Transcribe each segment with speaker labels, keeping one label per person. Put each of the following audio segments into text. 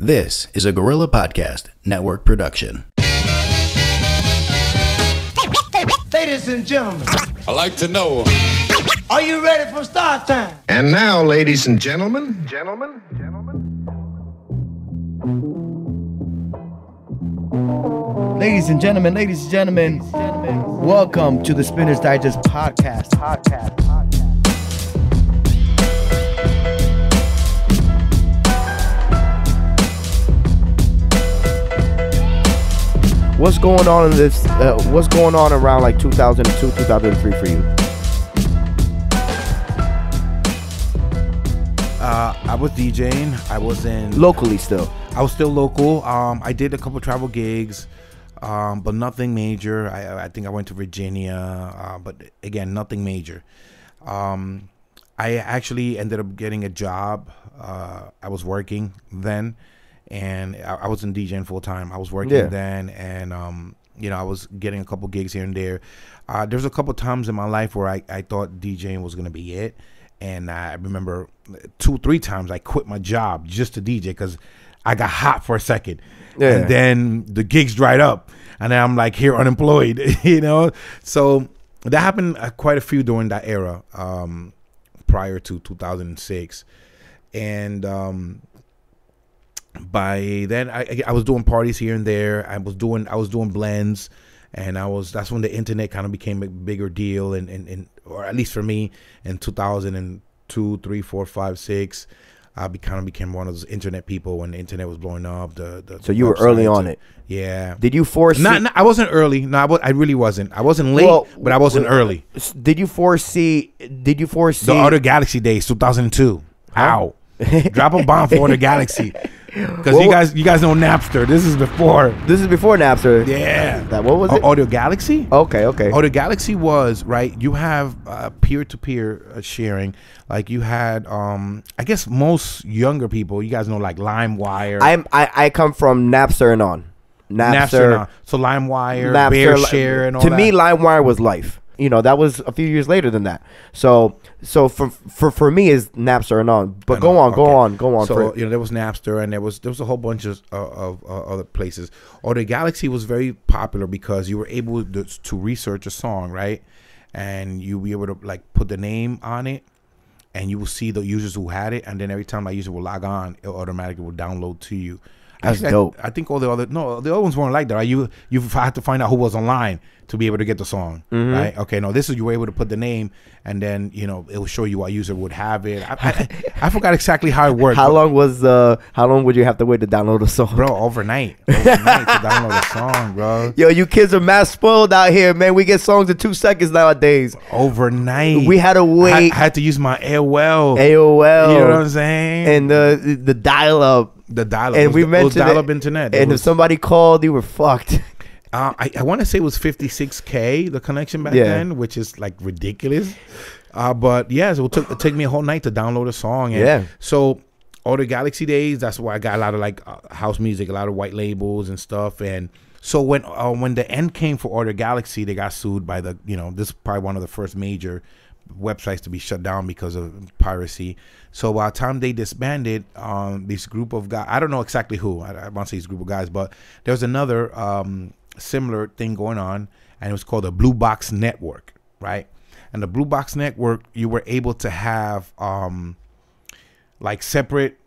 Speaker 1: This is a Guerrilla Podcast Network production.
Speaker 2: Ladies and gentlemen,
Speaker 3: I like to know.
Speaker 2: are you ready for start time?
Speaker 4: And now, ladies and gentlemen, gentlemen, gentlemen.
Speaker 5: Ladies and gentlemen, ladies and gentlemen, welcome to the Spinners Digest podcast. Podcast. What's going on in this? Uh, what's going on around like 2002, 2003 for you?
Speaker 6: Uh, I was DJing. I was in.
Speaker 5: Locally, still.
Speaker 6: I was still local. Um, I did a couple travel gigs, um, but nothing major. I, I think I went to Virginia, uh, but again, nothing major. Um, I actually ended up getting a job. Uh, I was working then, and I, I wasn't DJing full time. I was working
Speaker 5: Yeah.
Speaker 6: then, and um, you know, I was getting a couple gigs here and there. Uh, there's a couple times in my life where I, I thought DJing was gonna be it, and I remember two, three times I quit my job just to DJ because I got hot for a second,
Speaker 5: Yeah.
Speaker 6: and then the gigs dried up, and then I'm like here unemployed, you know. So that happened uh, quite a few during that era, um, prior to 2006, and um, by then I, I- was doing parties here and there. I was doing I was doing blends, and I was that's when the internet kind of became a bigger deal, and and, and or at least for me in 2002, three, four, five, six. I be, kind of became one of those internet people when the internet was blowing up. The, the
Speaker 5: So you were early on
Speaker 6: and-
Speaker 5: it.
Speaker 6: Yeah.
Speaker 5: Did you foresee?
Speaker 6: Not, not- I wasn't early. No, I, wa- I really wasn't. I wasn't late,
Speaker 5: Well,
Speaker 6: but I wasn't
Speaker 5: well,
Speaker 6: early.
Speaker 5: Did you foresee? Did you foresee?
Speaker 6: The Audio Galaxy days, 2002. How? Drop a bomb for the Galaxy. Because you guys, you guys know Napster. This is before.
Speaker 5: This is before Napster.
Speaker 6: Yeah.
Speaker 5: That what was it?
Speaker 6: Audio Galaxy.
Speaker 5: Okay, okay.
Speaker 6: Audio Galaxy was right. You have uh, peer-to-peer uh, sharing. Like you had, um, I guess most younger people. You guys know like LimeWire.
Speaker 5: I'm I, I come from Napster and on.
Speaker 6: Napster.
Speaker 5: Napster,
Speaker 6: now. So LimeWire,
Speaker 5: Napster,
Speaker 6: Bear
Speaker 5: li-
Speaker 6: and all
Speaker 5: to
Speaker 6: that.
Speaker 5: me, LimeWire was life. You know, that was a few years later than that. So, so for for for me is Napster and on. But go on, go on, go on.
Speaker 6: So you know there was Napster and there was there was a whole bunch of uh, of uh, other places. Audio Galaxy was very popular because you were able to, to research a song, right? And you be able to like put the name on it, and you will see the users who had it, and then every time that user will log on, it automatically will download to you.
Speaker 5: That's
Speaker 6: I-
Speaker 5: dope.
Speaker 6: I, think all the other no, the other ones weren't like that. Right? You you had to find out who was online to be able to get the song,
Speaker 5: Mm-hmm.
Speaker 6: right? Okay, no, this is you were able to put the name, and then you know it will show you what user would have it. I, I, I forgot exactly how it worked.
Speaker 5: how long was uh how long would you have to wait to download a song?
Speaker 6: bro? Overnight, overnight to download a song, bro.
Speaker 5: Yo, you kids are mass spoiled out here, man. We get songs in two seconds nowadays.
Speaker 6: Overnight,
Speaker 5: We had to wait.
Speaker 6: I had to use my AOL.
Speaker 5: AOL.
Speaker 6: You know what I'm saying?
Speaker 5: and the the dial up.
Speaker 6: The dial-up.
Speaker 5: And we
Speaker 6: was
Speaker 5: mentioned
Speaker 6: dial-up
Speaker 5: it,
Speaker 6: internet. It
Speaker 5: And if
Speaker 6: was-
Speaker 5: somebody called, you were fucked.
Speaker 6: Uh, I, I want to say it was 56k the connection back
Speaker 5: Yeah.
Speaker 6: then, which is like ridiculous. Uh, but yes, it took it took me a whole night to download a song. And
Speaker 5: Yeah.
Speaker 6: So Audio Galaxy days, that's why I got a lot of like uh, house music, a lot of white labels and stuff. And so when uh, when the end came for Audio Galaxy, they got sued by the you know this is probably one of the first major websites to be shut down because of piracy. So by the time they disbanded, um, this group of guys, I don't know exactly who, I, I want to say this group of guys, but there was another um, similar thing going on, and it was called the Blue Box Network, right? And the Blue Box Network, you were able to have um, like separate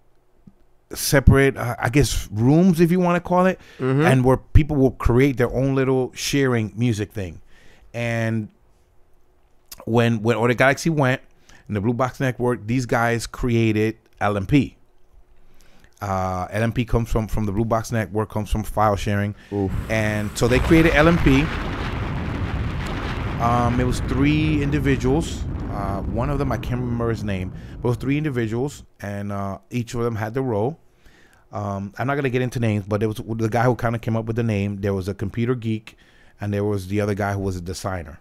Speaker 6: separate uh, i guess rooms if you want to call it and where people will create their own little sharing music thing and when when Audio Galaxy went and the Blue Box Network, these guys created LMP. Uh, LMP comes from from the Blue Box Network, comes from file sharing, and so they created LMP. Um, it was three individuals. Uh, one of them I can't remember his name, but it was three individuals, and uh, each of them had their role. Um, I'm not gonna get into names, but it was the guy who kind of came up with the name. There was a computer geek, and there was the other guy who was a designer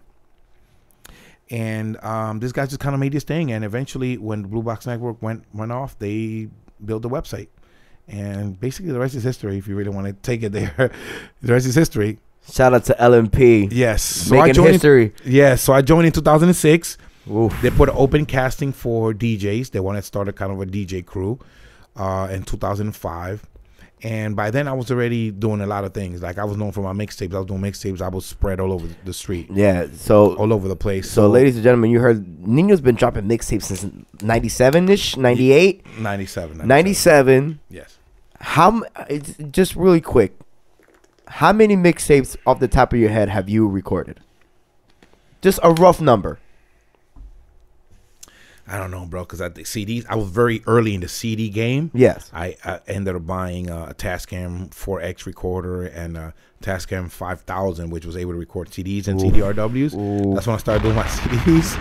Speaker 6: and um, this guy just kind of made this thing. And eventually, when Blue Box Network went went off, they built a website. And basically, the rest is history. If you really want to take it there, the rest is history.
Speaker 5: Shout out to LMP.
Speaker 6: Yes, so
Speaker 5: Making
Speaker 6: I joined.
Speaker 5: history.
Speaker 6: Yes, so I joined in 2006.
Speaker 5: Oof.
Speaker 6: They put an open casting for DJs. They wanted to start a kind of a DJ crew uh, in 2005. And by then, I was already doing a lot of things. Like I was known for my mixtapes. I was doing mixtapes. I was spread all over the street,
Speaker 5: Yeah. So
Speaker 6: all over the place.
Speaker 5: so ladies and gentlemen, you heard Nino's been dropping mixtapes since 97 ish, 98,
Speaker 6: 97,
Speaker 5: 97.
Speaker 6: Yes.
Speaker 5: How it's just really quick. How many mixtapes off the top of your head have you recorded? Just a rough number.
Speaker 6: I don't know, bro, because I think CDs. I was very early in the CD game.
Speaker 5: Yes.
Speaker 6: I, I ended up buying uh, a Tascam 4X recorder and a Tascam 5000, which was able to record CDs and CDRWs. That's when I started doing my CDs.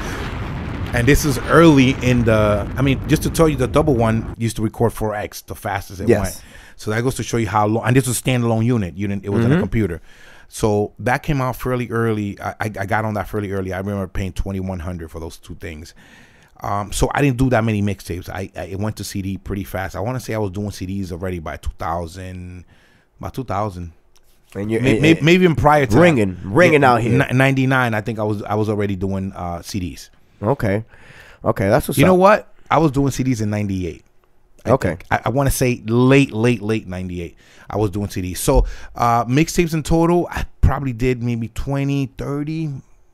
Speaker 6: And this is early in the. I mean, just to tell you, the double one used to record 4X, the fastest it
Speaker 5: Yes.
Speaker 6: went. So that goes to show you how long. And this was a standalone unit. Unit. It was
Speaker 5: Mm-hmm.
Speaker 6: in a computer. So that came out fairly early. I, I I got on that fairly early. I remember paying 2100 for those two things. Um, so I didn't do that many mixtapes. I, I it went to CD pretty fast. I want to say I was doing CDs already by 2000, by 2000.
Speaker 5: And you're
Speaker 6: Maybe, maybe, maybe even prior to that.
Speaker 5: Ringing, ringing out here.
Speaker 6: 99, I think I was I was already doing uh, CDs.
Speaker 5: Okay. Okay, that's what's
Speaker 6: You know what? I was doing CDs in 98. I
Speaker 5: Okay.
Speaker 6: think. I, I want to say late, late, late 98. I was doing CDs. So uh, mixtapes in total, I probably did maybe 20, 30.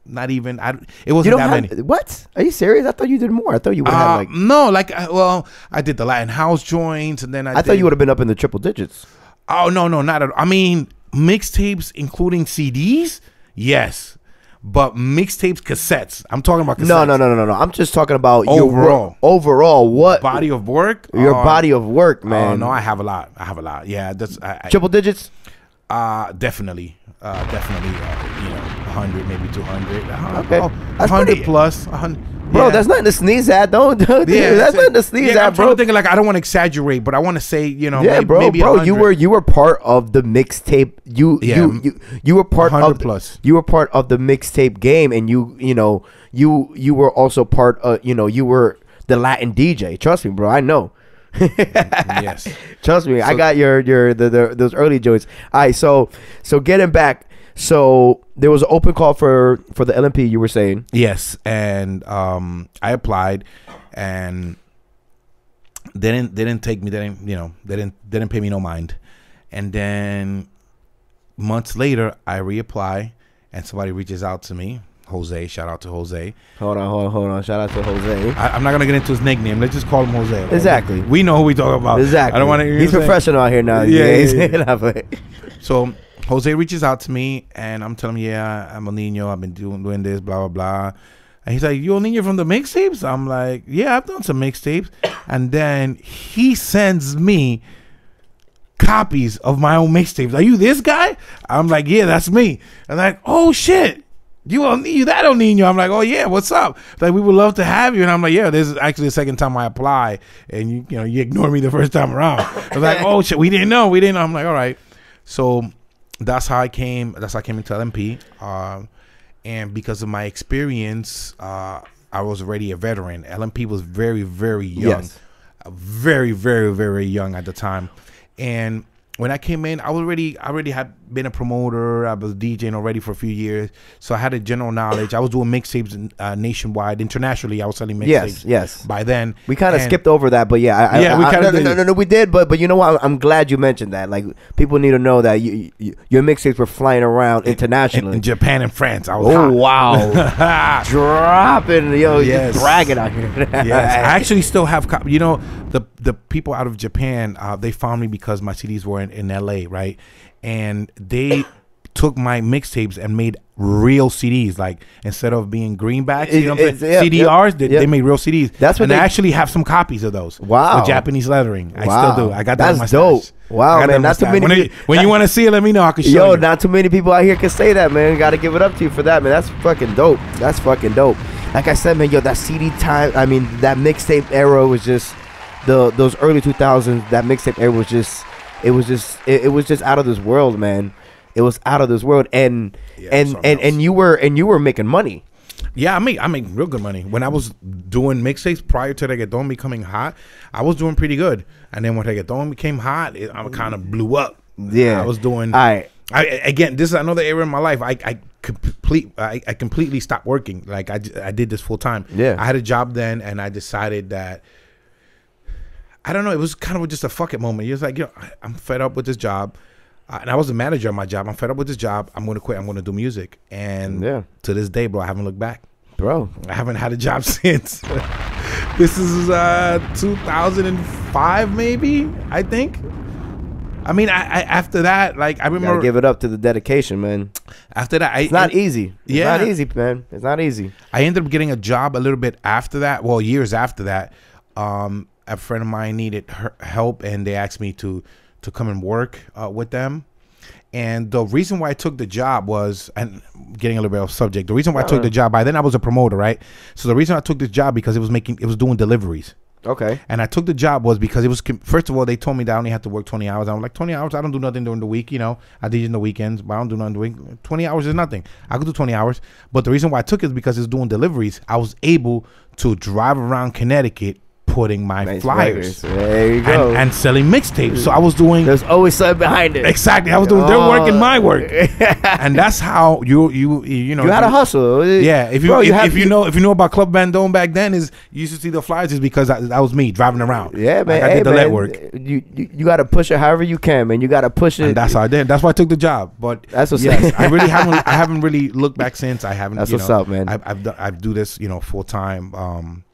Speaker 6: Not even. I, it wasn't that
Speaker 5: have
Speaker 6: many.
Speaker 5: what? Are you serious? I thought you did more. I thought you would have
Speaker 6: Uh,
Speaker 5: like.
Speaker 6: no, like uh, well, I did the Latin house joints, and then I.
Speaker 5: I thought you would have been up in the triple digits.
Speaker 6: Oh no, no, not at. All. I mean, mixtapes including CDs, yes, but mixtapes, cassettes. I'm talking about cassettes.
Speaker 5: No, no, no, no, no, no. I'm just talking about your
Speaker 6: Overall.
Speaker 5: overall, what
Speaker 6: Body of work.
Speaker 5: your
Speaker 6: Uh,
Speaker 5: body of work,
Speaker 6: Oh
Speaker 5: man.
Speaker 6: no, I have a lot. I have a lot. Yeah, that's I, I,
Speaker 5: triple digits.
Speaker 6: Uh, definitely, uh, definitely. Uh, you know, hundred, maybe two hundred.
Speaker 5: Okay. That's
Speaker 6: hundred
Speaker 5: pretty-
Speaker 6: plus. hundred.
Speaker 5: Bro,
Speaker 6: yeah.
Speaker 5: that's nothing to sneeze at. Don't, don't
Speaker 6: Yeah,
Speaker 5: that's nothing to sneeze
Speaker 6: yeah,
Speaker 5: at,
Speaker 6: I'm
Speaker 5: bro.
Speaker 6: to think like I don't want to exaggerate, but I want to say you know,
Speaker 5: yeah,
Speaker 6: may-
Speaker 5: bro,
Speaker 6: maybe
Speaker 5: bro, you were you were part of the mixtape. You
Speaker 6: Yeah,
Speaker 5: you, you you were part
Speaker 6: 100
Speaker 5: of the-
Speaker 6: plus.
Speaker 5: You were part of the mixtape game, and you you know you you were also part of you know you were the Latin DJ. Trust me, bro. I know.
Speaker 6: yes.
Speaker 5: Trust me, I got your your the, the those early joints. All right, so so getting back, so there was an open call for for the LMP. You were saying,
Speaker 6: Yes, and um, I applied, and they didn't they didn't take me. They didn't you know they didn't they didn't pay me no mind, and then months later I reapply, and somebody reaches out to me. Jose, shout out to Jose.
Speaker 5: hold on, hold on, hold on. Shout out to Jose.
Speaker 6: I, I'm not gonna get into his nickname. Let's just call him Jose.
Speaker 5: Exactly.
Speaker 6: We know who we talk about.
Speaker 5: Exactly.
Speaker 6: I don't want to.
Speaker 5: He's professional out here now.
Speaker 6: Yeah,
Speaker 5: Yeah, he's
Speaker 6: yeah, yeah. So Jose reaches out to me and I'm telling him, yeah, I'm a Nino. I've been doing doing this, blah blah blah. And he's like, you a Nino from the mixtapes? I'm like, yeah, I've done some mixtapes. And then he sends me copies of my own mixtapes. Are you this guy? I'm like, yeah, that's me. And like, oh shit. You El Nino, that El Nino. I'm like, oh yeah, what's up? Like, we would love to have you. And I'm like, yeah, this is actually the second time I apply, and you, you know, you ignore me the first time around. I was like, oh shit, we didn't know, we didn't know. I'm like, all right. So that's how I came. That's how I came into LMP. Um, and because of my experience, uh, I was already a veteran. LMP was very, very young,
Speaker 5: Yes.
Speaker 6: Uh, very, very, very young at the time. And when I came in, I was already, I already had been a promoter. I was DJing already for a few years, so I had a general knowledge. I was doing mixtapes uh, nationwide, internationally. I was selling mixtapes.
Speaker 5: Yes, yes.
Speaker 6: By then,
Speaker 5: We kind of skipped over that, but yeah, I,
Speaker 6: Yeah,
Speaker 5: I,
Speaker 6: we kinda
Speaker 5: no, no,
Speaker 6: did.
Speaker 5: no, no, no, we did, but but you know what? I'm, glad you mentioned that. Like people need to know that you, you your mixtapes were flying around
Speaker 6: in,
Speaker 5: internationally.
Speaker 6: in Japan and France. I was
Speaker 5: oh
Speaker 6: hot.
Speaker 5: wow, dropping yo,
Speaker 6: Yes.
Speaker 5: just bragging out here.
Speaker 6: yes, I actually still have. You know, the the people out of Japan, uh, they found me because my CDs were in, in L.A. Right, and they took my mixtapes and made real CDs. Like instead of being greenbacks, you know, what I'm saying?
Speaker 5: yeah,
Speaker 6: CDRs,
Speaker 5: yeah,
Speaker 6: they,
Speaker 5: yeah.
Speaker 6: they made real CDs.
Speaker 5: That's what
Speaker 6: and
Speaker 5: they-
Speaker 6: I actually have some copies of those.
Speaker 5: Wow.
Speaker 6: with Japanese lettering. I
Speaker 5: Wow.
Speaker 6: still do. I got that. in
Speaker 5: That's
Speaker 6: my
Speaker 5: dope.
Speaker 6: stash.
Speaker 5: Wow,
Speaker 6: I got that
Speaker 5: man, not too many
Speaker 6: When,
Speaker 5: pe-
Speaker 6: you- when you want to see it, let me know. I can show
Speaker 5: Yo,
Speaker 6: you.
Speaker 5: not too many people out here can say that, man. Got to give it up to you for that, man. That's fucking dope. That's fucking dope. Like I said, man, yo, that CD time. I mean, that mixtape era was just the those early 2000s. That mixtape era was just, it was just, it, it was just out of this world, man. It was out of this world, and
Speaker 6: Yeah,
Speaker 5: and and
Speaker 6: else.
Speaker 5: and you were and you were making money.
Speaker 6: Yeah, I make I make real good money. When I was doing mixtapes prior to reggaeton becoming hot, I was doing pretty good. And then when reggaeton became hot, it, I kind of blew up.
Speaker 5: Yeah.
Speaker 6: I was doing.
Speaker 5: All right.
Speaker 6: I again, this is another era in my life. I I complete I, I completely stopped working. Like I, I did this full time.
Speaker 5: Yeah.
Speaker 6: I had a job then, and I decided that I don't know. It was kind of just a fuck it moment. It was like, I, I'm fed up with this job, uh, and I was the manager of my job. I'm fed up with this job. I'm gonna quit. I'm gonna do music. And
Speaker 5: Yeah.
Speaker 6: to this day, bro, I haven't looked back.
Speaker 5: bro.
Speaker 6: I haven't had a job since. this is uh 2005, maybe. I think. I mean, I, I after that, like I
Speaker 5: Gotta
Speaker 6: remember
Speaker 5: give it up to the dedication, man.
Speaker 6: after that, I
Speaker 5: It's not easy. It's
Speaker 6: Yeah.
Speaker 5: not easy, man. It's not easy.
Speaker 6: I ended up getting a job a little bit after that. Well, years after that, um, a friend of mine needed her help, and they asked me to to come and work uh, with them. And the reason why I took the job was, and getting a little bit off subject. The reason why I took the job by then I was a promoter, right? So the reason I took this job because it was making it was doing deliveries.
Speaker 5: Okay.
Speaker 6: And I took the job was because it was first of all they told me that I only had to work twenty hours. I'm like twenty hours. I don't do nothing during the week. You know, I did it in the weekends, but I don't do nothing during the week. Twenty hours is nothing. I could do twenty hours. But the reason why I took it is because it's doing deliveries. I was able to drive around Connecticut putting my
Speaker 5: Nice
Speaker 6: flyers.
Speaker 5: There you go.
Speaker 6: and, and selling mixtapes. So I was doing
Speaker 5: There's always something behind it.
Speaker 6: exactly. I was doing their work and my
Speaker 5: Oh.
Speaker 6: work, and that's how you you you know
Speaker 5: You had a hustle.
Speaker 6: yeah, if you
Speaker 5: Bro,
Speaker 6: if,
Speaker 5: have-
Speaker 6: if you know if you know about Club Vandome back then, is you used to see the flyers is because that, that was me driving around.
Speaker 5: Yeah, man.
Speaker 6: Like, I
Speaker 5: hey,
Speaker 6: did the
Speaker 5: man.
Speaker 6: work,
Speaker 5: You you, you got to push it however you can, man. You got to push it.
Speaker 6: and that's how I did. That's why I took the job. But
Speaker 5: That's what's
Speaker 6: yes,
Speaker 5: up.
Speaker 6: I really haven't I haven't really looked back since. I haven't.
Speaker 5: That's
Speaker 6: you
Speaker 5: what's
Speaker 6: know,
Speaker 5: up, man.
Speaker 6: I've I've, done, I've do this you know full time. Um,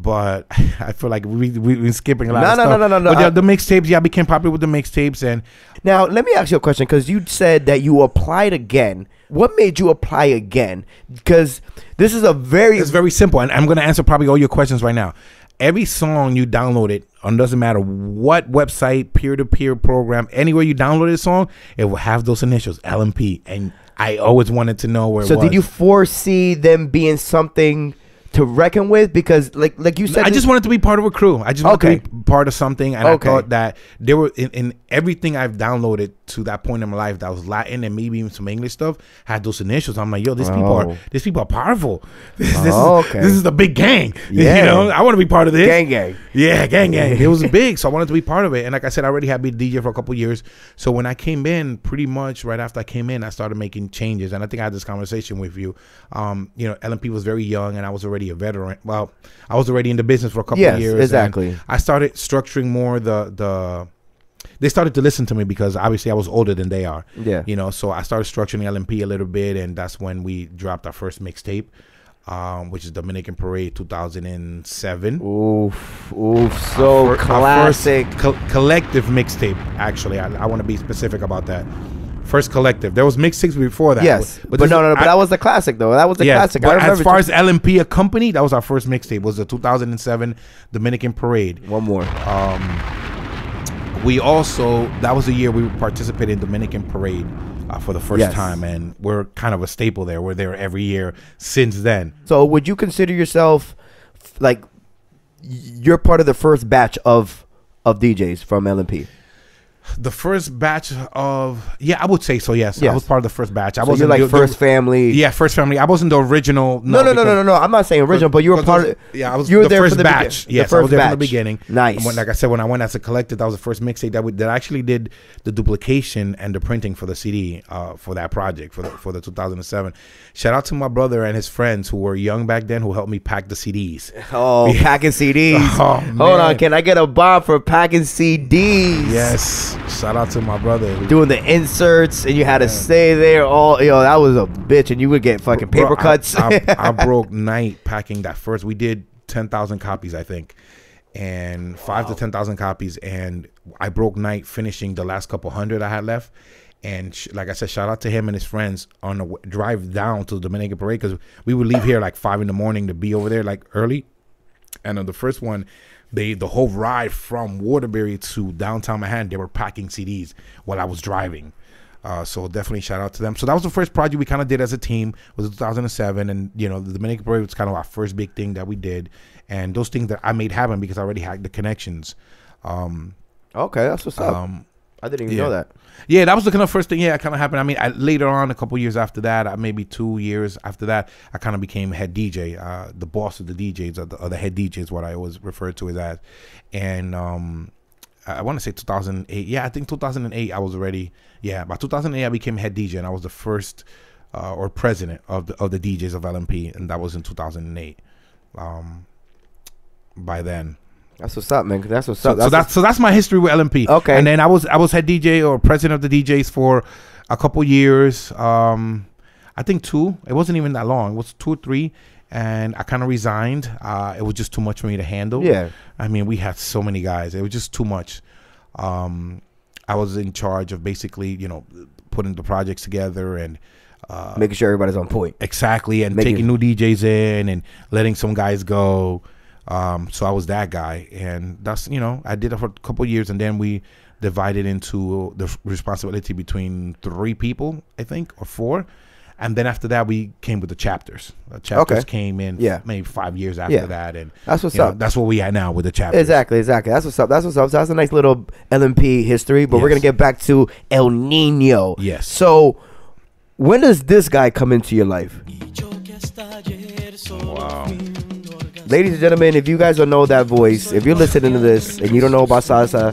Speaker 6: but I feel like we we've been skipping a lot.
Speaker 5: No,
Speaker 6: of
Speaker 5: no,
Speaker 6: stuff.
Speaker 5: no, no, no, no.
Speaker 6: But yeah, the mixtapes. Yeah, I became popular with the mixtapes, and
Speaker 5: Now, let me ask you a question because you said that you applied again. What made you apply again? Because this is a very,
Speaker 6: It's very simple, and I'm going to answer probably all your questions right now. Every song you download it um, on doesn't matter what website, peer to peer program, anywhere you download a song, it will have those initials LMP, and I always wanted to know where.
Speaker 5: so
Speaker 6: it was.
Speaker 5: did you foresee them being something to reckon with? Because like like you said,
Speaker 6: I just wanted to be part of a crew. I just wanted
Speaker 5: Okay.
Speaker 6: to be part of something, and
Speaker 5: Okay.
Speaker 6: I thought that there were in, in everything I've downloaded to that point in my life that was Latin and maybe even some English stuff had those initials. I'm like, yo, these people
Speaker 5: Oh.
Speaker 6: are these people are powerful. This, this
Speaker 5: Oh,
Speaker 6: is
Speaker 5: okay.
Speaker 6: this is the big gang.
Speaker 5: Yeah.
Speaker 6: you know, I want to be part of this
Speaker 5: gang gang.
Speaker 6: Yeah, gang gang. It was big, so I wanted to be part of it. And like I said, I already had been DJ for a couple years. So when I came in, pretty much right after I came in, I started making changes. And I think I had this conversation with you. Um, you know, LMP was very young, and I was already a veteran. Well, I was already in the business for a couple
Speaker 5: Yes,
Speaker 6: of years.
Speaker 5: exactly.
Speaker 6: I started structuring more the the. They started to listen to me because obviously I was older than they are.
Speaker 5: Yeah.
Speaker 6: You know, so I started structuring LMP a little bit, and that's when we dropped our first mixtape, um, which is Dominican Parade 2007.
Speaker 5: Oof, oof, so
Speaker 6: Our our
Speaker 5: classic.
Speaker 6: first co- collective mixtape. Actually, I, I want to be specific about that. First collective. There was mixtapes before that.
Speaker 5: yes, but,
Speaker 6: this-
Speaker 5: no, no, no. But that was the classic, though. That was the
Speaker 6: yes,
Speaker 5: classic. I
Speaker 6: But as far as LMP a company, that was our first mixtape. Was the 2007 Dominican Parade.
Speaker 5: one more.
Speaker 6: We also that was the year we participated in Dominican Parade uh, for the first
Speaker 5: Yes.
Speaker 6: time, and we're kind of a staple there. We're there every year since then.
Speaker 5: So, would you consider yourself like you're part of the first batch of of DJs from LMP?
Speaker 6: The first batch of yeah, I would say so. Yes, I was part of the first batch. I
Speaker 5: So
Speaker 6: was
Speaker 5: like first family.
Speaker 6: Yeah, first family. I wasn't the original.
Speaker 5: No, no, no, no,
Speaker 6: because-
Speaker 5: no, no. I'm not saying original, but you were part of.
Speaker 6: Yeah, I was.
Speaker 5: You were
Speaker 6: the
Speaker 5: there
Speaker 6: first
Speaker 5: for the
Speaker 6: batch.
Speaker 5: begin- the
Speaker 6: yes, I was
Speaker 5: first
Speaker 6: there from the beginning.
Speaker 5: Nice.
Speaker 6: When, like I said, when I went as a collector, that was the first mixtape that we that I actually did the duplication and the printing for the CD uh, for that project for the for the 2007. Shout out to my brother and his friends who were young back then who helped me pack the CDs.
Speaker 5: Oh, packing CDs.
Speaker 6: Oh,
Speaker 5: Hold on, can I get a bomb for packing CDs?
Speaker 6: Yes, shout out to my brother.
Speaker 5: Doing the inserts, and you had to stay there all. Yo, that was a bitch, and you would get fucking paper
Speaker 6: I-
Speaker 5: cuts.
Speaker 6: I, I broke night packing that first. We did ten thousand copies, I think, and five to ten thousand copies, and I broke night finishing the last couple hundred I had left. And sh- like I said, shout out to him and his friends on the w- drive down to the Dominican Parade because we would leave here like five in the morning to be over there like early. And on the first one, they the whole ride from Waterbury to downtown Manhattan, they were packing CDs while I was driving. Uh, so definitely shout out to them. So that was the first project we kind of did as a team. Was 2007, and you know the Dominican Parade was kind of our first big thing that we did, and those things that I made happen because I already had the connections. Um,
Speaker 5: okay, that's what's up. I didn't even
Speaker 6: yeah.
Speaker 5: know that.
Speaker 6: yeah, that was the kind of first thing. Yeah, it kind of happened. I mean, I, later on, a couple years after that, uh, maybe two years after that, I kind of became head DJ, uh, the boss of the DJs, or the, or the head DJ is what I always refer to as. And um, I, I want to say 2008. Yeah, I think 2008. I was already. Yeah, by 2008, I became head DJ, and I was the first uh, or president of the of the DJs of LMP, and that was in 2008. Um, by then,
Speaker 5: That's what's up, man. That's what's
Speaker 6: So,
Speaker 5: up.
Speaker 6: so that's so that's my history with LMP.
Speaker 5: Okay.
Speaker 6: and then I was I was head DJ or president of the DJs for a couple years. Um, I think two. It wasn't even that long. It was two or three, and I kind of resigned. Uh, it was just too much for me to handle.
Speaker 5: Yeah.
Speaker 6: I mean, we had so many guys. It was just too much. Um, I was in charge of basically, you know, putting the projects together and uh,
Speaker 5: making sure everybody's on point.
Speaker 6: exactly and
Speaker 5: Making-
Speaker 6: taking new DJs in and letting some guys go. Um, so I was that guy, and that's you know I did it for a couple years, and then we divided into the responsibility between three people, I think, or four. And then after that, we came with the chapters. The chapters
Speaker 5: Okay.
Speaker 6: came in,
Speaker 5: Yeah.
Speaker 6: maybe five years after
Speaker 5: Yeah.
Speaker 6: that, and
Speaker 5: That's what's
Speaker 6: you know,
Speaker 5: up.
Speaker 6: that's what we at now with the chapters.
Speaker 5: Exactly, exactly. That's what's up. That's what's up. So that's a nice little LMP history, but we're gonna get back to El Nino.
Speaker 6: Yes.
Speaker 5: So, when does this guy come into your life? Ladies and gentlemen, if you guys don't know that voice, if you're listening to this and you don't know about salsa,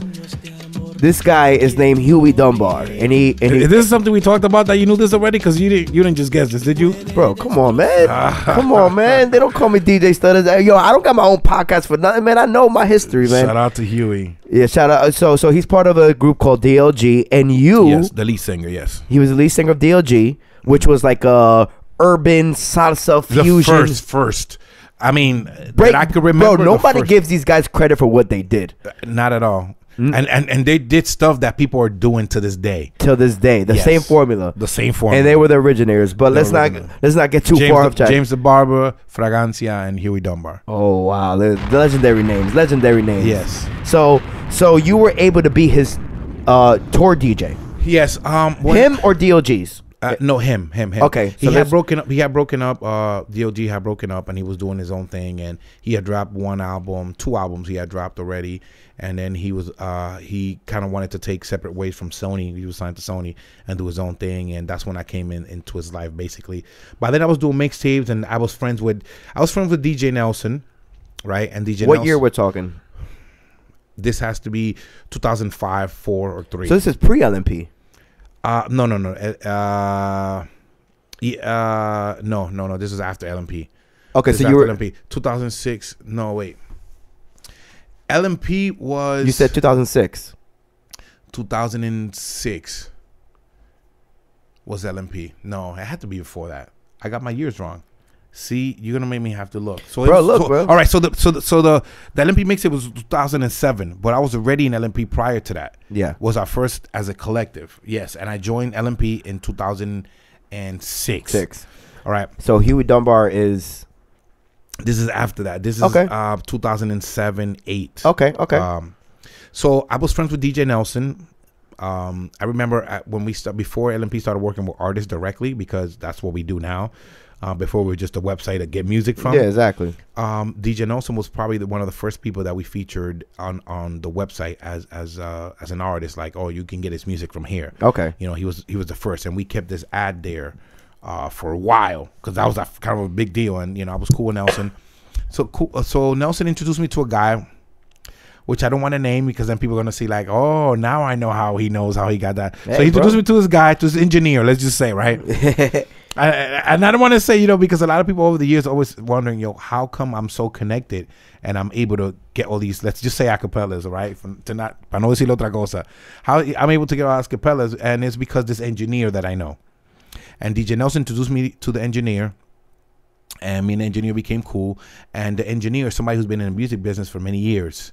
Speaker 5: this guy is named Huey Dunbar, and he and he,
Speaker 6: Is this something we talked about that you knew this already? Because you didn't, you didn't just guess this, did you?
Speaker 5: Bro, come on, man. come on, man. They don't call me DJ Studderz. Yo, I don't got my own podcast for nothing, man. I know my history, man.
Speaker 6: Shout out to Huey.
Speaker 5: Yeah, shout out. So, so he's part of a group called DLG, and you,
Speaker 6: Yes, the lead singer. Yes,
Speaker 5: he was the lead singer of DLG, which was like a urban salsa fusion.
Speaker 6: the first, first. I mean,
Speaker 5: break.
Speaker 6: that I could remember.
Speaker 5: Bro, nobody
Speaker 6: first-
Speaker 5: gives these guys credit for what they did
Speaker 6: not at all.
Speaker 5: Hmm?
Speaker 6: And, and and they did stuff that people are doing to this day.
Speaker 5: till this day. The
Speaker 6: Yes.
Speaker 5: same formula,
Speaker 6: The same formula.
Speaker 5: and they were the originators. But let's not let's not get too
Speaker 6: James,
Speaker 5: far
Speaker 6: the,
Speaker 5: off track.
Speaker 6: James Da Barba, Fragancia, and Huey Dunbar.
Speaker 5: Oh wow, le- legendary names, legendary names.
Speaker 6: Yes.
Speaker 5: So, so you were able to be his uh, tour DJ.
Speaker 6: Yes. Um.
Speaker 5: Him or DLG's?
Speaker 6: Uh, no, him, him, him.
Speaker 5: Okay,
Speaker 6: he
Speaker 5: so
Speaker 6: had broken up. He had broken up. Uh, Dog had broken up, and he was doing his own thing. And he had dropped one album, two albums. He had dropped already, and then he was. Uh, he kind of wanted to take separate ways from Sony. He was signed to Sony and do his own thing. And that's when I came in into his life, basically. By then, I was doing mixtapes, and I was friends with. I was friends with DJ Nelson, right? And DJ.
Speaker 5: What
Speaker 6: Nelson,
Speaker 5: year we're talking?
Speaker 6: this has to be 2005, four, or three.
Speaker 5: So this is pre LMP.
Speaker 6: Uh, no, no, no. Uh, uh, uh, no, no, no. This is after LMP.
Speaker 5: Okay,
Speaker 6: This
Speaker 5: so you were
Speaker 6: LMP. 2006. No, wait. LMP was
Speaker 5: you said 2006.
Speaker 6: 2006 was LMP. No, it had to be before that. I got my years wrong. See, you're gonna make me have to look. So,
Speaker 5: Bro, look,
Speaker 6: so-
Speaker 5: bro.
Speaker 6: All right, so the so the, so the the LMP mixtape was 2007, but I was already in LMP prior to that.
Speaker 5: Yeah.
Speaker 6: was our first as a collective. Yes, and I joined LMP in 2006.
Speaker 5: Six.
Speaker 6: All right,
Speaker 5: So Huey Dunbar is
Speaker 6: this is after that. This is
Speaker 5: Okay.
Speaker 6: uh 2007, eight.
Speaker 5: okay. Okay.
Speaker 6: Um, so I was friends with DJ Nelson. Um, I remember at, when we start before LMP started working with artists directly because that's what we do now. Uh, before we were just a website to get music from.
Speaker 5: yeah, exactly.
Speaker 6: Um, DJ Nelson was probably the, one of the first people that we featured on on the website as as uh, as an artist. Like, oh, you can get his music from here.
Speaker 5: Okay.
Speaker 6: You know, he was he was the first, and we kept this ad there uh, for a while because that was a, kind of a big deal. And you know, I was cool with Nelson. So cool. uh, So Nelson introduced me to a guy, which I don't want to name because then people are gonna see like, oh, now I know how he knows how he got that. so he introduced
Speaker 5: bro.
Speaker 6: me to this guy, to this engineer. Let's just say, right. I, I- and I don't want to say, you know, because a lot of people over the years always wondering, yo, how come I'm so connected and I'm able to get all these, let's just say acapellas, right? From, to not, para no decir otra cosa. How I'm able to get all acapellas, and it's because this engineer that I know. And DJ Nelson introduced me to the engineer, and me and the engineer became cool. And the engineer, is somebody who's been in the music business for many years.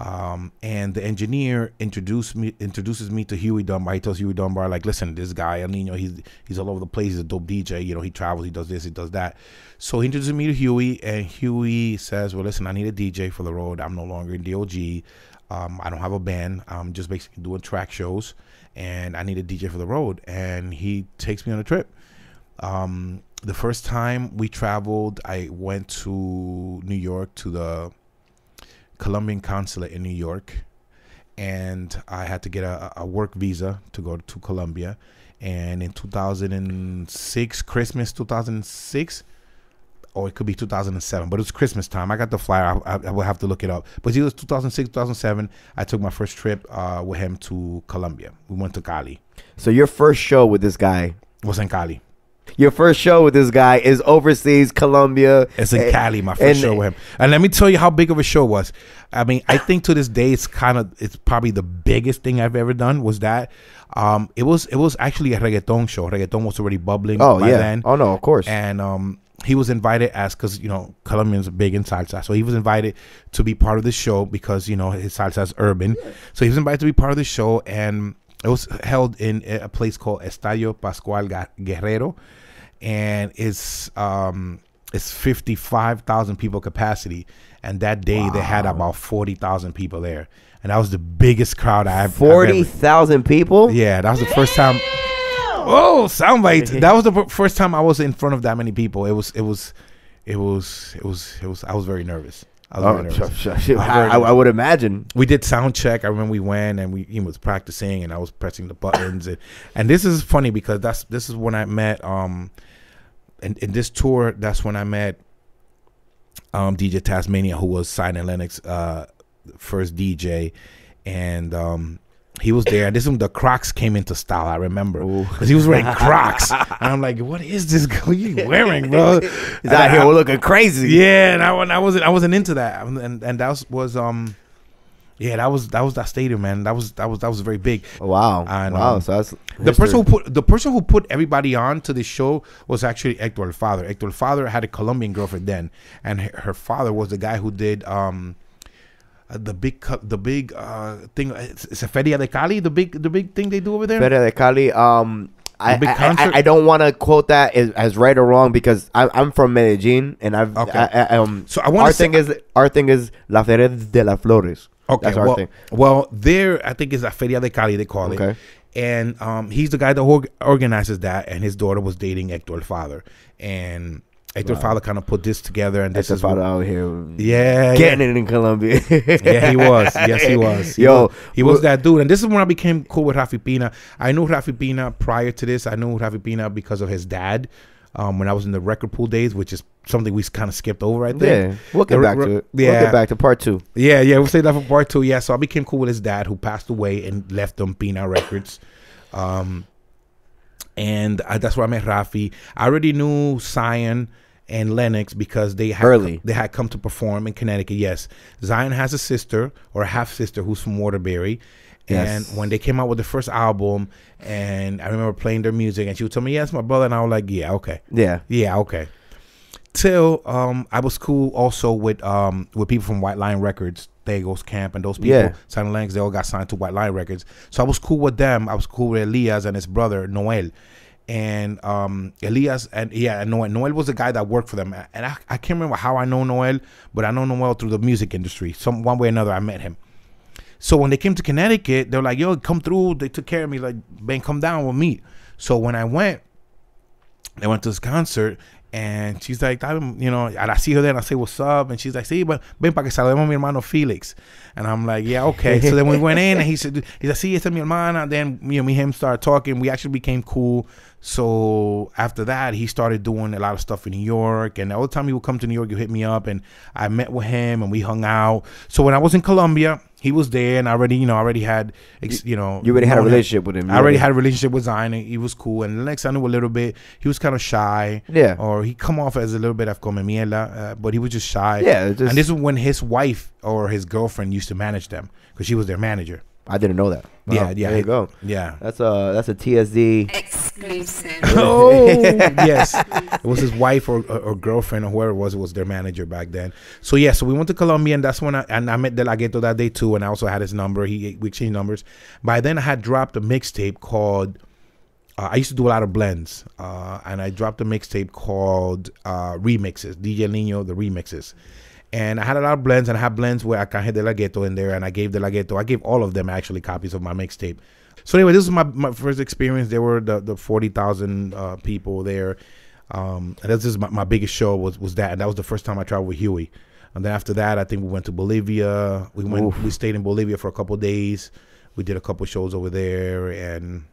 Speaker 6: Um, and the engineer introduced me introduces me to Huey Dunbar. He tells Huey Dunbar, like, listen, this guy, El Nino, he's he's all over the place. He's a dope DJ. You know, he travels, he does this, he does that. So he introduces me to Huey, and Huey says, Well, listen, I need a DJ for the road. I'm no longer in DOG. Um, I don't have a band. I'm just basically doing track shows, and I need a DJ for the road. And he takes me on a trip. Um, the first time we traveled, I went to New York to the Colombian consulate in New York, and I had to get a, a work visa to go to Colombia. And in 2006, Christmas 2006, or it could be 2007, but it was Christmas time. I got the flyer. I, I, I will have to look it up. But it was 2006, 2007. I took my first trip uh, with him to Colombia. We went to Cali.
Speaker 5: So your first show with this guy,
Speaker 6: was in Cali.
Speaker 5: Your first show with this guy is overseas, Colombia.
Speaker 6: It's in
Speaker 5: And-
Speaker 6: Cali, my first
Speaker 5: and-
Speaker 6: show with him. And let me tell you how big of a show it was. I mean, I think to this day it's kind of it's probably the biggest thing I've ever done was that. Um, it was it was actually a reggaeton show. Reggaeton was already bubbling
Speaker 5: Oh
Speaker 6: by
Speaker 5: yeah.
Speaker 6: then.
Speaker 5: Oh no, of course.
Speaker 6: And um, he was invited as because you know Colombians are big in salsa, so he was invited to be part of the show because you know his salsa is urban. So he was invited to be part of the show, and it was held in a place called Estadio Pascual Guerrero, and it's um it's fifty five thousand people capacity, and that day they had about forty thousand people there, and that was the biggest crowd I've I've ever-
Speaker 5: thousand people.
Speaker 6: yeah, that was the first time. Oh, soundbite! That was the first time I was in front of that many people. It was, it was, it was, it was, it was. I was very nervous. I
Speaker 5: Oh, sh- sh- sh- I, I- I would imagine.
Speaker 6: we did sound check. I remember we went and we he was practicing and I was pressing the buttons and and this is funny because that's this is when I met um in, in this tour that's when I met um DJ Tasmania who was Zion and Lennox uh first DJ and um he was there. This is when the Crocs came into style. I remember because he was wearing Crocs, and I'm like, "What is this? Are you wearing, bro?"
Speaker 5: He's out here looking crazy.
Speaker 6: Yeah, and I, I wasn't I wasn't into that, and and that was, was um, yeah, that was that was that stadium, man. That was that was that was very big.
Speaker 5: Wow.
Speaker 6: And,
Speaker 5: wow.
Speaker 6: um,
Speaker 5: so that's
Speaker 6: The person who put the person who put everybody on to the show was actually Hector El Father. Hector El Father had a Colombian girlfriend then, and her, her father was the guy who did um. uh, The big, the big uh, thing. It's, it's a Feria de Cali. The big, the big thing they do over there.
Speaker 5: Feria de Cali. Um, I, I. I, don't want to quote that as, as right or wrong because I, I'm from Medellin and I've
Speaker 6: Okay.
Speaker 5: I, I, um.
Speaker 6: So I wanna
Speaker 5: our
Speaker 6: say-
Speaker 5: thing is our thing is La Feria de las Flores.
Speaker 6: Okay,
Speaker 5: that's
Speaker 6: well, well, there I think is a Feria de Cali they call it, and um, he's the guy that org- organizes that, and his daughter was dating Hector El Father, and Hector El Father kind of put this together, and this is what-
Speaker 5: out here.
Speaker 6: yeah,
Speaker 5: Getting
Speaker 6: yeah.
Speaker 5: it in Colombia.
Speaker 6: yeah, he was. Yes, he was. He
Speaker 5: Yo,
Speaker 6: was, he was that dude, and this is when I became cool with Rafi Pina. I knew Rafi Pina prior to this. I knew Rafi Pina because of his dad. Um, when I was in the record pool days, which is something we kind of skipped over, I think.
Speaker 5: Yeah, we'll get
Speaker 6: The
Speaker 5: back
Speaker 6: re-
Speaker 5: to it.
Speaker 6: Yeah,
Speaker 5: We'll get back to part two.
Speaker 6: Yeah, yeah, we'll say that for part two. Yeah, so I became cool with his dad, who passed away and left them Pina Records. Um, and I, that's where I met Rafi. I already knew Zion and Lennox because they had
Speaker 5: Early.
Speaker 6: they had come to perform in Connecticut. Yes, Zion has a sister or a half sister who's from Waterbury. And when they came out with the first album, and I remember playing their music, and she would tell me, "Yes, my brother," and I was like, "Yeah, okay."
Speaker 5: Yeah.
Speaker 6: Yeah, okay. Till um, I was cool also with um with people from White Lion Records, Tego's Camp, and those people.
Speaker 5: Yeah.
Speaker 6: Zion and Lennox, they all got signed to White Lion Records. So I was cool with them. I was cool with Elias and his brother Noel, and um Elias and yeah, and Noel. Noel was the guy that worked for them, and I, I can't remember how I know Noel, but I know Noel through the music industry. Some one way or another, I met him. So when they came to Connecticut, they were like, "Yo, come through." They took care of me, like, "Ben, come down with me." So when I went, they went to this concert and she's like, you know, I see her there and I say, what's up? And she's like, sí, but ven para que saludemos a mi hermano Felix. And I'm like, yeah, okay. so then we went in and he said, he's like, sí, esta es mi hermana. Then, you know, me and him started talking. We actually became cool. So after that, he started doing a lot of stuff in New York. And all the time he would come to New York, you hit me up and I met with him and we hung out. So when I was in Colombia, he was there and I already, you know, already had, ex- you know,
Speaker 5: You already had a
Speaker 6: him.
Speaker 5: relationship with him.
Speaker 6: I already had a relationship with Zion. and He was cool, and the next I knew a little bit. He was kind of shy,
Speaker 5: Yeah.
Speaker 6: or he come off as a little bit of come miela, uh, but he was just shy.
Speaker 5: Yeah, just-
Speaker 6: and this is when his wife or his girlfriend used to manage them because she was their manager.
Speaker 5: I didn't know that. Wow,
Speaker 6: Yeah, yeah,
Speaker 5: There you go.
Speaker 6: Yeah.
Speaker 5: That's a that's a TSD.
Speaker 3: Exclusive.
Speaker 6: oh yes, it was his wife or, or, or girlfriend or whoever it was. It was their manager back then. So yeah, so we went to Colombia, and that's when I and I met De La Ghetto that day too, and I also had his number. He we exchanged numbers. By then, I had dropped a mixtape called. Uh, I used to do a lot of blends, uh, and I dropped a mixtape called uh, Remixes, DJ Nino, the remixes. And I had a lot of blends, and I had blends where I can hit De La Ghetto in there, and I gave De La Ghetto, I gave all of them actually copies of my mixtape. So anyway, this is my, my first experience. There were the, the 40,000 uh, people there. Um, and that's just my, my biggest show was, was that. And that was the first time I traveled with Huey. And then after that, I think we went to Bolivia. We went,
Speaker 5: Oof.
Speaker 6: we stayed in Bolivia for a couple days. We did a couple shows over there, and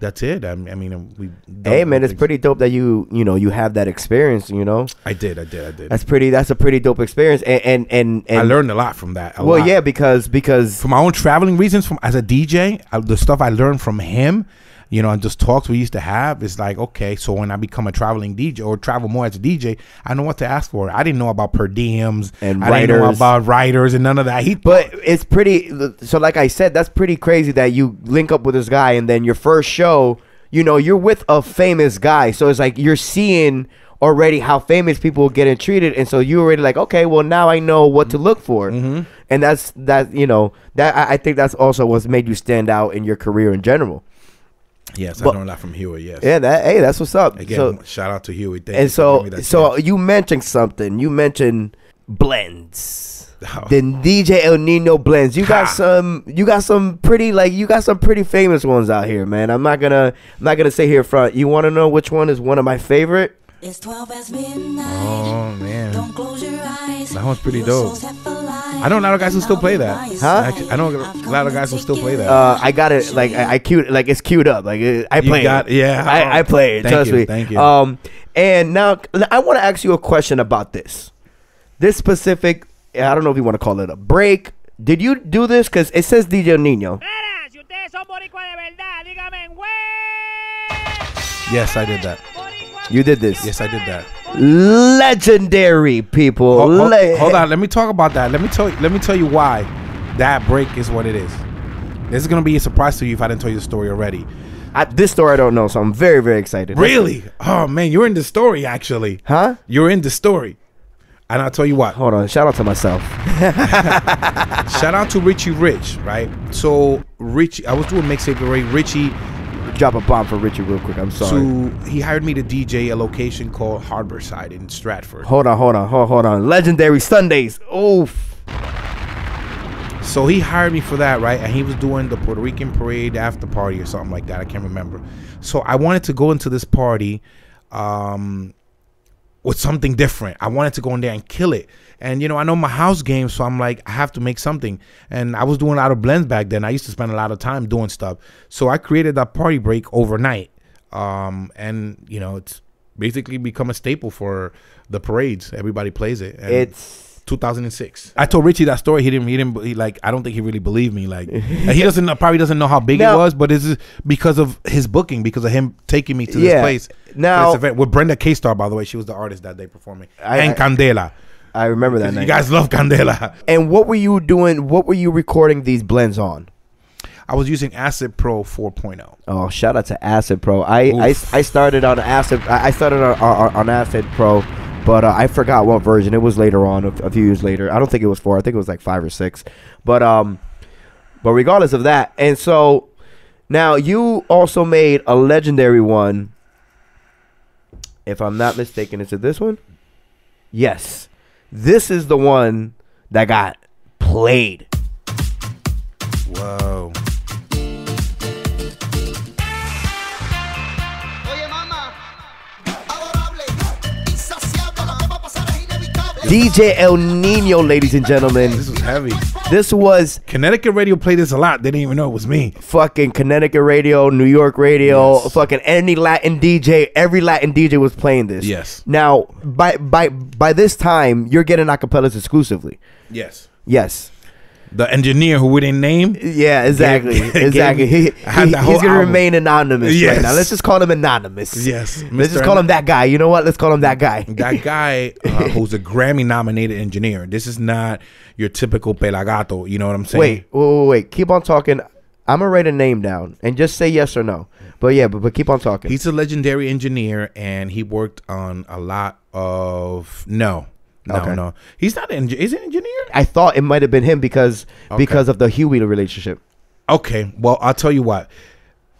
Speaker 6: that's it. I, mean- I mean, we.
Speaker 5: Hey man, it's
Speaker 6: things.
Speaker 5: pretty dope that you you know you have that experience. You know,
Speaker 6: I did, I did, I did.
Speaker 5: that's pretty. That's a pretty dope experience. And and and, and
Speaker 6: I learned a lot from that.
Speaker 5: Well,
Speaker 6: lot.
Speaker 5: yeah, because because
Speaker 6: for my own traveling reasons, from as a DJ, uh, the stuff I learned from him, you know, and just talks we used to have. It's like okay, so when I become a traveling DJ or travel more as a DJ, I know what to ask for. I didn't know about per diems
Speaker 5: And
Speaker 6: I didn't know
Speaker 5: writers.
Speaker 6: about writers and none of that. He
Speaker 5: But it's pretty. So, like I said, that's pretty crazy that you link up with this guy, and then your first show, you know, you're with a famous guy. So it's like you're seeing already how famous people are getting treated, and so you already like, okay, well now I know what to look for,
Speaker 6: Mm-hmm.
Speaker 5: and that's that. You know, that I, I think that's also what's made you stand out in your career in general.
Speaker 6: Yes,
Speaker 5: but-
Speaker 6: I learned that from Huey. Yes,
Speaker 5: Yeah, that hey, that's what's up.
Speaker 6: Again,
Speaker 5: so
Speaker 6: shout out to Huey. Thank
Speaker 5: and so so
Speaker 6: chance.
Speaker 5: you mentioned something. You mentioned blends.
Speaker 6: Oh.
Speaker 5: The DJ El Nino blends. You got
Speaker 6: Ha.
Speaker 5: some. You got some pretty like. You got some pretty famous ones out here, man. I'm not gonna. I'm not gonna say here front. You want to know which one is one of my favorite?
Speaker 3: It's 12 past midnight.
Speaker 6: Oh man,
Speaker 3: Don't close your eyes.
Speaker 6: That one's pretty
Speaker 3: Your
Speaker 6: dope.
Speaker 3: soul's half alive.
Speaker 6: I know a lot of guys who still play that.
Speaker 5: Huh?
Speaker 6: Actually, I know a lot of guys who still play that.
Speaker 5: Uh, I got it. Like I, I queued. Like it's queued up. Like it, I
Speaker 6: You got-
Speaker 5: it.
Speaker 6: yeah.
Speaker 5: I, I play it.
Speaker 6: Thank
Speaker 5: trust
Speaker 6: you,
Speaker 5: me.
Speaker 6: thank you.
Speaker 5: Um, and now I want to ask you a question about this. This specific. I don't know if you want to call it a break. Did you do this? Because it says DJ El Nino.
Speaker 7: Mira, si ustedes son boricua de verdad, dígame, güey.
Speaker 6: yes, I did that.
Speaker 5: You did this.
Speaker 6: Yes, I did that.
Speaker 5: Legendary people.
Speaker 6: Hold, hold-
Speaker 5: Le-
Speaker 6: hold on, let me talk about that. Let me tell you. Let me tell you why that break is what it is. This is gonna be a surprise to you if I didn't tell you the story already.
Speaker 5: I, this story I don't know, so I'm very very excited.
Speaker 6: Really? Oh man, you're in the story actually.
Speaker 5: Huh?
Speaker 6: You're in the story. And I'll tell you what.
Speaker 5: Hold on. Shout out to myself.
Speaker 6: Shout out to Richie Rich, right? So Richie, I was doing mixtape Ray Richie.
Speaker 5: Drop a bomb for Richie real quick. I'm sorry.
Speaker 6: So he hired me to DJ a location called Harborside in Stratford.
Speaker 5: hold on, hold on, hold, hold on. Legendary Sundays. Oof.
Speaker 6: So he hired me for that, right? And he was doing the Puerto Rican parade after party or something like that. I can't remember. So I wanted to go into this party um, with something different. I wanted to go in there and kill it. And you know, I know my house game, so I'm like, I have to make something. And I was doing a lot of blends back then. I used to spend a lot of time doing stuff. So I created that party break overnight. Um, and you know, it's basically become a staple for the parades. Everybody plays it.
Speaker 5: It's
Speaker 6: 2006. I told Richie that story. He didn't. He didn't. He, like I don't think he really believed me. Like he doesn't know- probably doesn't know how big
Speaker 5: Now-
Speaker 6: it was, but it's just because of his booking, because of him taking me to this
Speaker 5: Yeah.
Speaker 6: place.
Speaker 5: Now-
Speaker 6: this event with Brenda K Starr, by the way, she was the artist that day performing,
Speaker 5: I-
Speaker 6: and
Speaker 5: I-
Speaker 6: Candela.
Speaker 5: I remember that
Speaker 6: You
Speaker 5: night.
Speaker 6: guys love Candela.
Speaker 5: and what were you doing? What were you recording these blends on?
Speaker 6: I was using Acid Pro 4.0.
Speaker 5: Oh, shout out to Acid Pro. I I,
Speaker 6: Oof.
Speaker 5: I started on Acid. I I started on, on, on Acid Pro, but uh, I forgot what version. It was later on, a, a few years later. I don't think it was four. I think it was like five or six. But um, but regardless of that, and so now you also made a legendary one. If I'm not mistaken, is it this one? Yes, this is the one that got played. DJ El Nino, ladies and gentlemen.
Speaker 6: This was heavy.
Speaker 5: This was
Speaker 6: Connecticut radio played this a lot. They didn't even know it was me.
Speaker 5: fucking Connecticut radio, New York radio,
Speaker 6: Yes.
Speaker 5: fucking any Latin DJ, every Latin DJ was playing this.
Speaker 6: Yes.
Speaker 5: Now, by by by this time, you're getting acapellas exclusively.
Speaker 6: Yes.
Speaker 5: Yes.
Speaker 6: The engineer who we didn't name.
Speaker 5: Yeah, exactly.
Speaker 6: gave
Speaker 5: exactly.
Speaker 6: me-
Speaker 5: He,
Speaker 6: had
Speaker 5: he- he's gonna
Speaker 6: album.
Speaker 5: remain anonymous right now. Let's just call him anonymous.
Speaker 6: Yes.
Speaker 5: Let's just call him that guy. You know what? Let's call him that guy.
Speaker 6: that guy uh, who's a Grammy nominated engineer. This is not your typical pelagato. You know what I'm saying?
Speaker 5: Wait, wait, wait, wait. Keep on talking. I'm gonna write a name down and just say yes or no. But yeah, but, but keep on talking.
Speaker 6: He's a legendary engineer and he worked on a lot of no. No,
Speaker 5: Okay.
Speaker 6: no. He's not an is he an engineer?
Speaker 5: I thought it might have been him because
Speaker 6: Okay.
Speaker 5: because of the Huey relationship.
Speaker 6: Okay. Well, I'll tell you what.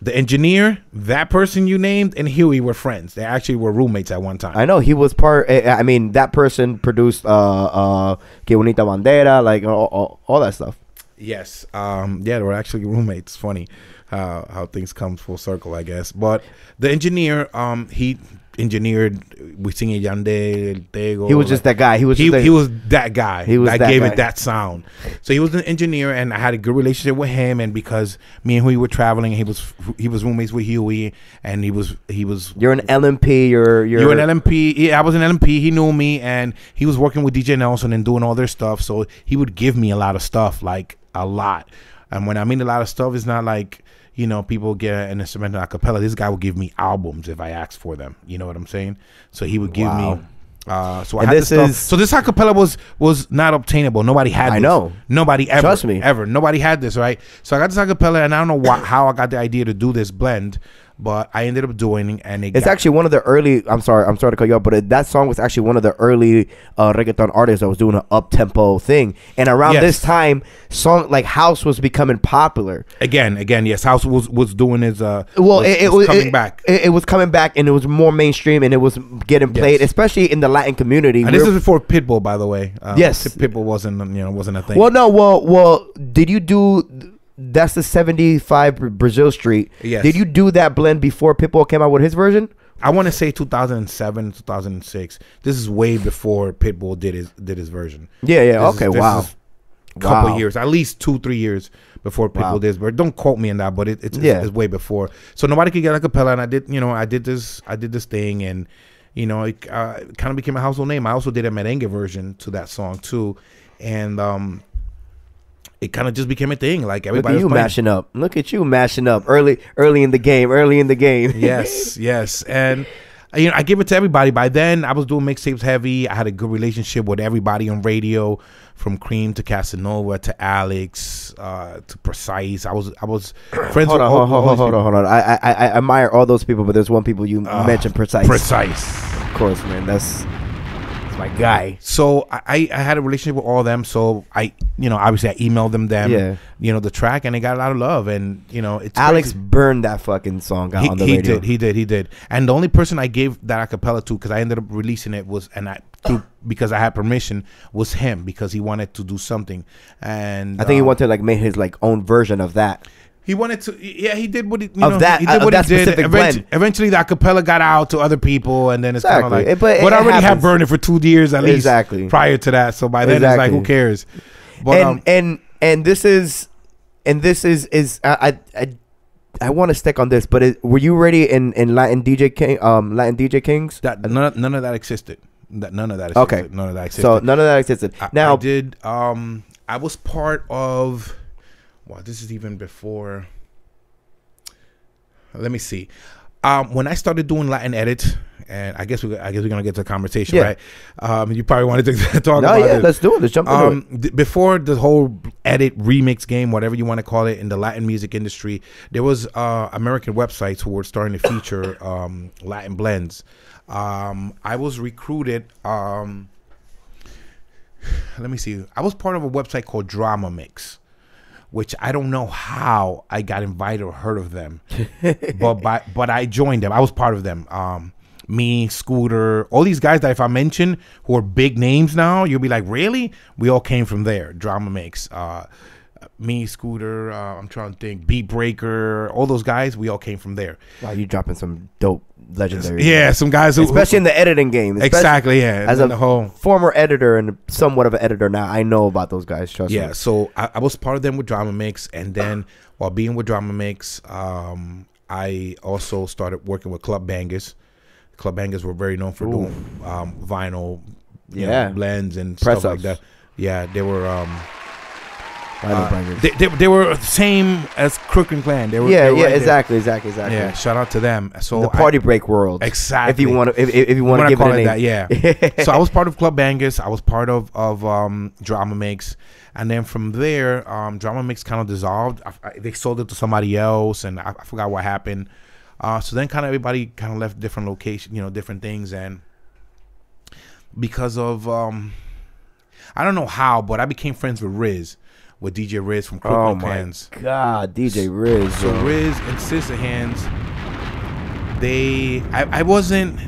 Speaker 6: The engineer, that person you named, and Huey were friends. They actually were roommates at one time.
Speaker 5: I know he was part. eh, I mean, that person produced uh uh Que Bonita Bandera, like all, all, all that stuff.
Speaker 6: Yes. Um, yeah, they were actually roommates. Funny how how things come full circle, I guess. But the engineer, um, he engineered Wisin y Yandel, El Tego.
Speaker 5: He was just that guy. He was
Speaker 6: He, he was that guy.
Speaker 5: He was
Speaker 6: that,
Speaker 5: that
Speaker 6: gave
Speaker 5: guy.
Speaker 6: it that sound. So he was an engineer, and I had a good relationship with him. And because me and Huey were traveling, he was he was roommates with Huey, and he was he was
Speaker 5: You're an LMP. You're you're,
Speaker 6: you were an LMP. Yeah, I was an LMP. He knew me, and he was working with DJ Nelson and doing all their stuff. So he would give me a lot of stuff, like a lot. And when I mean a lot of stuff, it's not like you know people get an instrumental a cappella. This guy would give me albums if I asked for them. You know what I'm saying? So he would give
Speaker 5: Wow.
Speaker 6: me. Uh, so I
Speaker 5: And
Speaker 6: had
Speaker 5: this
Speaker 6: this stuff.
Speaker 5: is-
Speaker 6: so this acapella was was not obtainable. Nobody had.
Speaker 5: I
Speaker 6: this.
Speaker 5: know.
Speaker 6: Nobody ever.
Speaker 5: Trust me.
Speaker 6: Ever. Nobody had this right. So I got this acapella, and I don't know why, how I got the idea to do this blend, but I ended up doing, and it
Speaker 5: It's actually one of the early. I'm sorry, I'm sorry to cut you off, but it, that song was actually one of the early uh, reggaeton artists that was doing an up tempo thing. And around
Speaker 6: Yes.
Speaker 5: this time, song like house was becoming popular.
Speaker 6: again, again. Yes, House was was doing his. Uh,
Speaker 5: Well,
Speaker 6: was,
Speaker 5: it, it
Speaker 6: was coming
Speaker 5: it,
Speaker 6: back.
Speaker 5: It, it was coming back, and it was more mainstream, and it was getting played,
Speaker 6: Yes.
Speaker 5: especially in the Latin community.
Speaker 6: And this
Speaker 5: We're-
Speaker 6: is before Pitbull, by the way. Um,
Speaker 5: Yes.
Speaker 6: Pitbull wasn't you know wasn't a thing.
Speaker 5: well, no, well, well, did you do? That's the 75 Brazil Street.
Speaker 6: Yes.
Speaker 5: Did you do that blend before Pitbull came out with his version?
Speaker 6: I want to say 2007, 2006. This is way before Pitbull did his did his version.
Speaker 5: Yeah, yeah.
Speaker 6: This is-
Speaker 5: okay,
Speaker 6: this
Speaker 5: wow.
Speaker 6: a couple
Speaker 5: Wow.
Speaker 6: years, at least two, three years before Pitbull
Speaker 5: Wow.
Speaker 6: did his version. Don't quote me on that, but it, it's,
Speaker 5: Yeah.
Speaker 6: it's, it's way before. So nobody could get a cappella, and I did, you know, I did this, I did this thing, and you know, it uh, kind of became a household name. I also did a merengue version to that song too, and um, it kind of just became a thing. Like everybody
Speaker 5: you
Speaker 6: playing.
Speaker 5: mashing up. Look at you mashing up early, early in the game. Early in the game.
Speaker 6: yes, yes, and uh, you know I give it to everybody. By then, I was doing mixtapes heavy. I had a good relationship with everybody on radio, from Cream to Casanova to Alex uh, to Precise. I was I was friends
Speaker 5: hold
Speaker 6: with
Speaker 5: on,
Speaker 6: all,
Speaker 5: hold, hold, hold on, hold on. I, I, I admire all those people, but there's one people you mentioned precise.
Speaker 6: Precise.
Speaker 5: Of course, man. That's my guy.
Speaker 6: So I, I had a relationship with all of them. So I, you know, obviously I emailed them them,
Speaker 5: Yeah.
Speaker 6: you know, the track, and it got a lot of love. And you know, it's
Speaker 5: Alex
Speaker 6: crazy.
Speaker 5: burned that fucking song out
Speaker 6: he,
Speaker 5: on the
Speaker 6: he
Speaker 5: radio.
Speaker 6: He did he did he did and the only person i gave that acapella to because i ended up releasing it was and i through because i had permission was him because he wanted to do something and
Speaker 5: I think he
Speaker 6: um,
Speaker 5: wanted to like make his like own version of that.
Speaker 6: He wanted to yeah he did what he you
Speaker 5: Of
Speaker 6: know,
Speaker 5: that-
Speaker 6: he did
Speaker 5: of
Speaker 6: what
Speaker 5: that
Speaker 6: he did
Speaker 5: specific
Speaker 6: eventually,
Speaker 5: blend.
Speaker 6: eventually the acapella got out to other people and then it's kind of like
Speaker 5: It- but
Speaker 6: but,
Speaker 5: it-
Speaker 6: i
Speaker 5: it
Speaker 6: already had
Speaker 5: happens.
Speaker 6: it for two years at least
Speaker 5: Exactly.
Speaker 6: prior to that so by then it's like who cares but
Speaker 5: and
Speaker 6: um,
Speaker 5: and and this is and this is is I I I, I want to stick on this, but it, were you ready in in Latin DJ King um Latin DJ Kings?
Speaker 6: that none, none of that existed that none of that existed.
Speaker 5: Okay.
Speaker 6: none of that existed
Speaker 5: So none of that existed.
Speaker 6: I,
Speaker 5: now
Speaker 6: I did. Um, I was part of. Well, this is even before. Let me see. Um, when I started doing Latin edits, and I guess we, I guess we're gonna get to the conversation,
Speaker 5: Yeah.
Speaker 6: right? Um, you probably wanted to talk
Speaker 5: no,
Speaker 6: about
Speaker 5: yeah,
Speaker 6: it.
Speaker 5: let's do it. Let's jump into
Speaker 6: Um, before the whole edit remix game, whatever you want to call it, in the Latin music industry, there was uh, American websites who were starting to feature um, Latin blends. Um, I was recruited. Um, let me see. I was part of a website called Drama Mix, which I don't know how I got invited or heard of them, but by, but I joined them. I was part of them. Um, me, Scooter, all these guys that if I mention who are big names now, you'll be like, really? We all came from there. Drama Mix. Uh, me, Scooter. Uh, I'm trying to think. Beat Breaker. All those guys. We all came from there.
Speaker 5: Wow, you dropping some dope legendary.
Speaker 6: Yeah, some guys who
Speaker 5: especially in the editing game.
Speaker 6: exactly. Yeah,
Speaker 5: As a
Speaker 6: the whole
Speaker 5: former editor and somewhat of an editor now, I know about those guys. Trust
Speaker 6: Yeah,
Speaker 5: me.
Speaker 6: Yeah, so I, I was part of them with Drama Mix, and then while being with Drama Mix, um, I also started working with Club Bangers. Club Bangers were very known for doing um, vinyl, you
Speaker 5: Yeah.
Speaker 6: know, blends and
Speaker 5: Press
Speaker 6: stuff like that. Yeah, they were. Um, uh, they, they, they were same as Crooklyn Clan. They were.
Speaker 5: yeah,
Speaker 6: they were
Speaker 5: yeah,
Speaker 6: right
Speaker 5: exactly, exactly, exactly.
Speaker 6: Yeah, shout out to them. So
Speaker 5: the
Speaker 6: I-
Speaker 5: party break world.
Speaker 6: Exactly.
Speaker 5: If you want to, if, if you want to
Speaker 6: I
Speaker 5: give it a name.
Speaker 6: that, yeah. so I was part of Club Bangers. I was part of of um, Drama Mix, and then from there, um, Drama Mix kind of dissolved. I, I, they sold it to somebody else, and I, I forgot what happened. Uh, so then, kind of everybody kind of left different location, you know, different things, and because of um, I don't know how, but I became friends with Riz, with DJ Riz from
Speaker 5: Oh
Speaker 6: Crooklyn
Speaker 5: my God, DJ Riz.
Speaker 6: So
Speaker 5: yo.
Speaker 6: Riz and Sister Hands, they I, I wasn't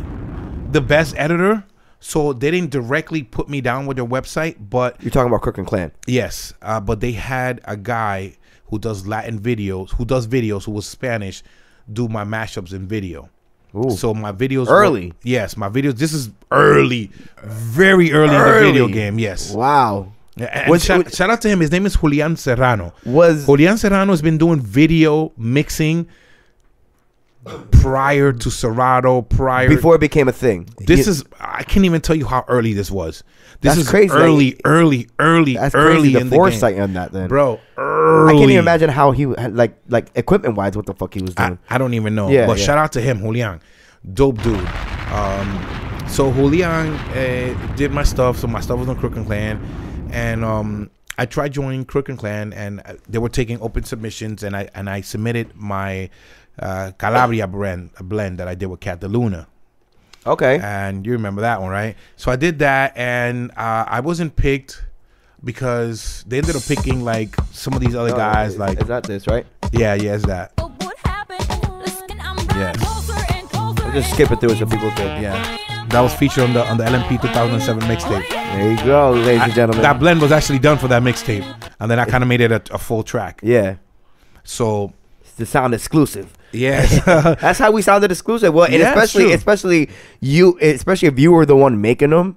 Speaker 6: the best editor, so they didn't directly put me down with their website, but
Speaker 5: You're talking about Crooklyn Clan.
Speaker 6: yes, uh, but they had a guy who does Latin videos, who does videos, who was Spanish, do my mashups in video.
Speaker 5: Ooh.
Speaker 6: So my videos
Speaker 5: Early.
Speaker 6: were- yes, my videos. This is early, very early, in the video game. Yes.
Speaker 5: Wow. Was-
Speaker 6: shout, shout out to him. His name is Julian Serrano.
Speaker 5: Was
Speaker 6: Julian Serrano has been doing video mixing prior to Serato, prior
Speaker 5: Before it became a thing.
Speaker 6: This
Speaker 5: You-
Speaker 6: is I can't even tell you how early this was. This is
Speaker 5: crazy
Speaker 6: early, early, early,
Speaker 5: that's
Speaker 6: early
Speaker 5: crazy. The
Speaker 6: in the
Speaker 5: foresight on that, then,
Speaker 6: bro.
Speaker 5: I can't even imagine how he had, like like equipment wise what the fuck he was
Speaker 6: I,
Speaker 5: doing.
Speaker 6: I don't even know.
Speaker 5: Yeah,
Speaker 6: but
Speaker 5: yeah.
Speaker 6: shout out to him, Julian. Dope dude. Um, so Julian uh, did my stuff. So my stuff was on Crooklyn Clan. And um, I tried joining Crooklyn Clan and uh, they were taking open submissions and I and I submitted my uh, Calabria blend, a blend that I did with Kat DeLuna.
Speaker 5: okay.
Speaker 6: And you remember that one, right? So I did that and uh, I wasn't picked because they ended up picking like some of these other guys like
Speaker 5: is that this, right?
Speaker 6: yeah, yeah, it's that. Yes.
Speaker 5: I'll just skip it through it so people can.
Speaker 6: Yeah, that was featured on the on the LMP 2007 mixtape.
Speaker 5: There you go, ladies
Speaker 6: I-
Speaker 5: and gentlemen.
Speaker 6: That blend was actually done for that mixtape, and then I kind of made it a, a full track.
Speaker 5: yeah,
Speaker 6: So
Speaker 5: it's the sound exclusive.
Speaker 6: yeah,
Speaker 5: That's how we sounded exclusive. Well, and
Speaker 6: Yeah,
Speaker 5: especially especially you, especially if you were the one making them,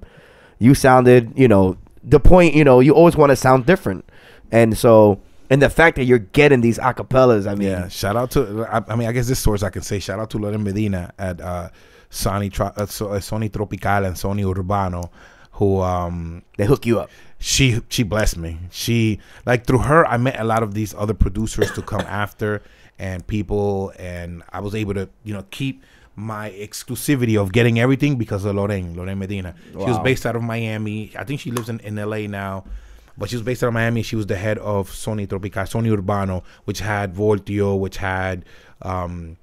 Speaker 5: you sounded, you know, the point. You know, you always want to sound different, and so and the fact that you're getting these acapellas, I mean,
Speaker 6: yeah. Shout out to I, I mean I guess this source I can say shout out to Loren Medina at uh, Sony uh, Sony Tropical and Sony Urbano, who um
Speaker 5: they hook you up.
Speaker 6: she she blessed me. She like through her I met a lot of these other producers to come after and people and I was able to, you know, keep my exclusivity of getting everything because of Lorraine, Lorraine Medina. She was based out of Miami. I think she lives in, in LA now. But she was based out of Miami. She was the head of Sony Tropical, Sony Urbano, which had Voltio, which had um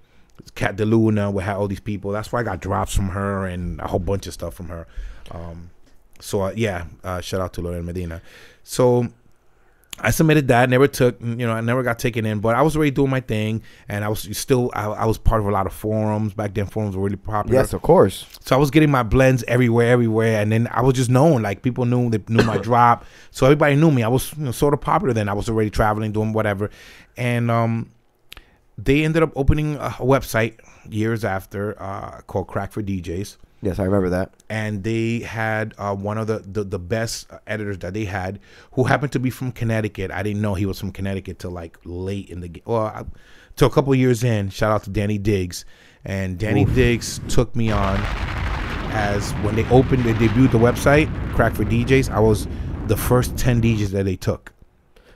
Speaker 6: Kat DeLuna, which had all these people. That's why I got drops from her and a whole bunch of stuff from her. Um, so uh, yeah, uh, shout out to Lorraine Medina. So I submitted that, never took, you know, I never got taken in, but I was already doing my thing, and I was still, I, I was part of a lot of forums back then. Forums were really popular.
Speaker 5: Yes, of course.
Speaker 6: So I was getting my blends everywhere, everywhere, and then I was just known. Like people knew they knew my drop, so everybody knew me. I was you know, sort of popular then. I was already traveling, doing whatever, and um, they ended up opening a website years after uh, called Crack for DJs
Speaker 5: Yes, I remember that.
Speaker 6: and they had uh, one of the, the the best editors that they had, who happened to be from Connecticut. I didn't know he was from Connecticut till like late in the game. Well, I, till a couple years in. Shout out to Danny Diggs, and Danny Diggs took me on as when they opened, they debuted the website, Crack for DJs. I was the first ten DJs that they took.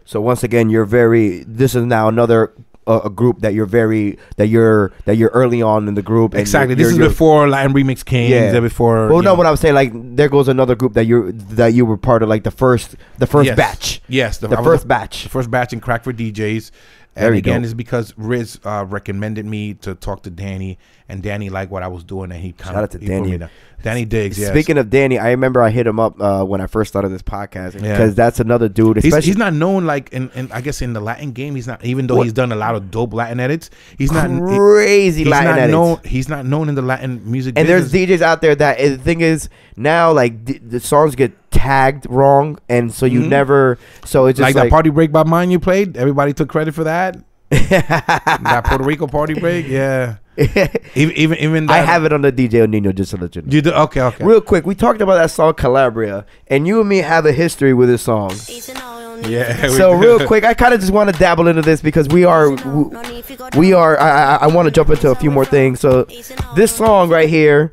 Speaker 5: So once again, you're very. This is now another uh, a group that you're very that you're that you're early on in the group. and
Speaker 6: Exactly.
Speaker 5: you're-
Speaker 6: This is
Speaker 5: you're-
Speaker 6: before Latin Remix came.
Speaker 5: Yeah.
Speaker 6: Before.
Speaker 5: Well, no,
Speaker 6: know-
Speaker 5: what I'm saying, like, there goes another group that you that you were part of, like the first the first
Speaker 6: Yes.
Speaker 5: batch.
Speaker 6: Yes,
Speaker 5: the,
Speaker 6: was
Speaker 5: first batch.
Speaker 6: The first batch in Crack for DJs. And again,
Speaker 5: dope.
Speaker 6: is because Riz uh, recommended me to talk to Danny, and Danny liked what I was doing, and he kind
Speaker 5: Shout
Speaker 6: of
Speaker 5: out to Danny.
Speaker 6: Danny Diggs. Yes.
Speaker 5: Speaking of Danny, I remember I hit him up uh, when I first started this podcast because
Speaker 6: Yeah.
Speaker 5: that's another dude.
Speaker 6: He's,
Speaker 5: Especially
Speaker 6: he's not known like in, in I guess in the Latin game. He's not even though
Speaker 5: What?
Speaker 6: he's done a lot of dope Latin edits. He's not
Speaker 5: crazy
Speaker 6: he's
Speaker 5: Latin
Speaker 6: not
Speaker 5: edits.
Speaker 6: known. He's not known in the Latin music.
Speaker 5: and there's. DJs out there that the thing is now like the, the songs get tagged wrong, and so you
Speaker 6: Mhm.
Speaker 5: never. So it's just
Speaker 6: like,
Speaker 5: like,
Speaker 6: that party break by mine you played. Everybody took credit for that. that Puerto Rico party break. Yeah. even even even
Speaker 5: I have it on the DJ Nino just to let you know.
Speaker 6: You do okay okay.
Speaker 5: Real quick, we talked about that song Calabria, and you and me have a history with this song.
Speaker 6: Yeah.
Speaker 5: So real quick, I kind of just want to dabble into this because we are we, are. I, I, I want to jump into a few more things. So this song right here,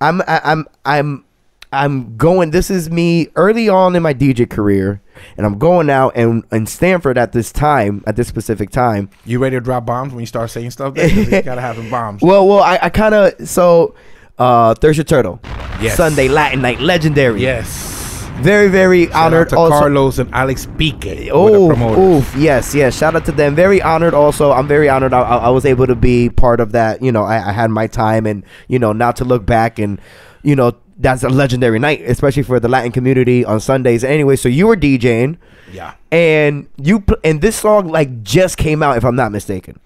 Speaker 5: I'm I, I'm I'm I'm going. This is me early on in my DJ career, and I'm going out and in Stamford at this time, at this specific time.
Speaker 6: You ready to drop bombs when you start saying stuff? You gotta have some bombs.
Speaker 5: Well, well, I, I kind of so. Uh, Thursday Turtle,
Speaker 6: Yes.
Speaker 5: Sunday Latin Night, legendary.
Speaker 6: Yes.
Speaker 5: very very
Speaker 6: Shout out
Speaker 5: honored.
Speaker 6: to
Speaker 5: also,
Speaker 6: Carlos and Alex Pique.
Speaker 5: Oh,
Speaker 6: with the promoters.
Speaker 5: oof, yes, yes. Shout out to them. Very honored. Also, I'm very honored. I, I I was able to be part of that. You know, I, I had my time, and you know, not to look back, and you know, that's a legendary night, especially for the Latin community on Sundays. Anyway, so you were DJing,
Speaker 6: Yeah.
Speaker 5: and you pl- and this song like just came out, if I'm not mistaken,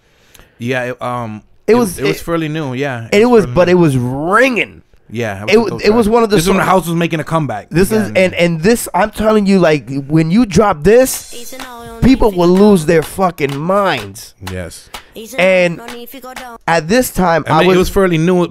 Speaker 6: Yeah. It, um.
Speaker 5: It was-
Speaker 6: It was fairly new. Yeah.
Speaker 5: and it was,
Speaker 6: fairly
Speaker 5: but
Speaker 6: new.
Speaker 5: it was ringing.
Speaker 6: Yeah.
Speaker 5: it was-
Speaker 6: dope
Speaker 5: it was one of the
Speaker 6: This is when the house was making a comeback.
Speaker 5: This is and and this I'm telling you, like when you drop this, people will lose their fucking minds.
Speaker 6: yes.
Speaker 5: And at this time,
Speaker 6: I
Speaker 5: I,
Speaker 6: mean,
Speaker 5: was,
Speaker 6: it was fairly new.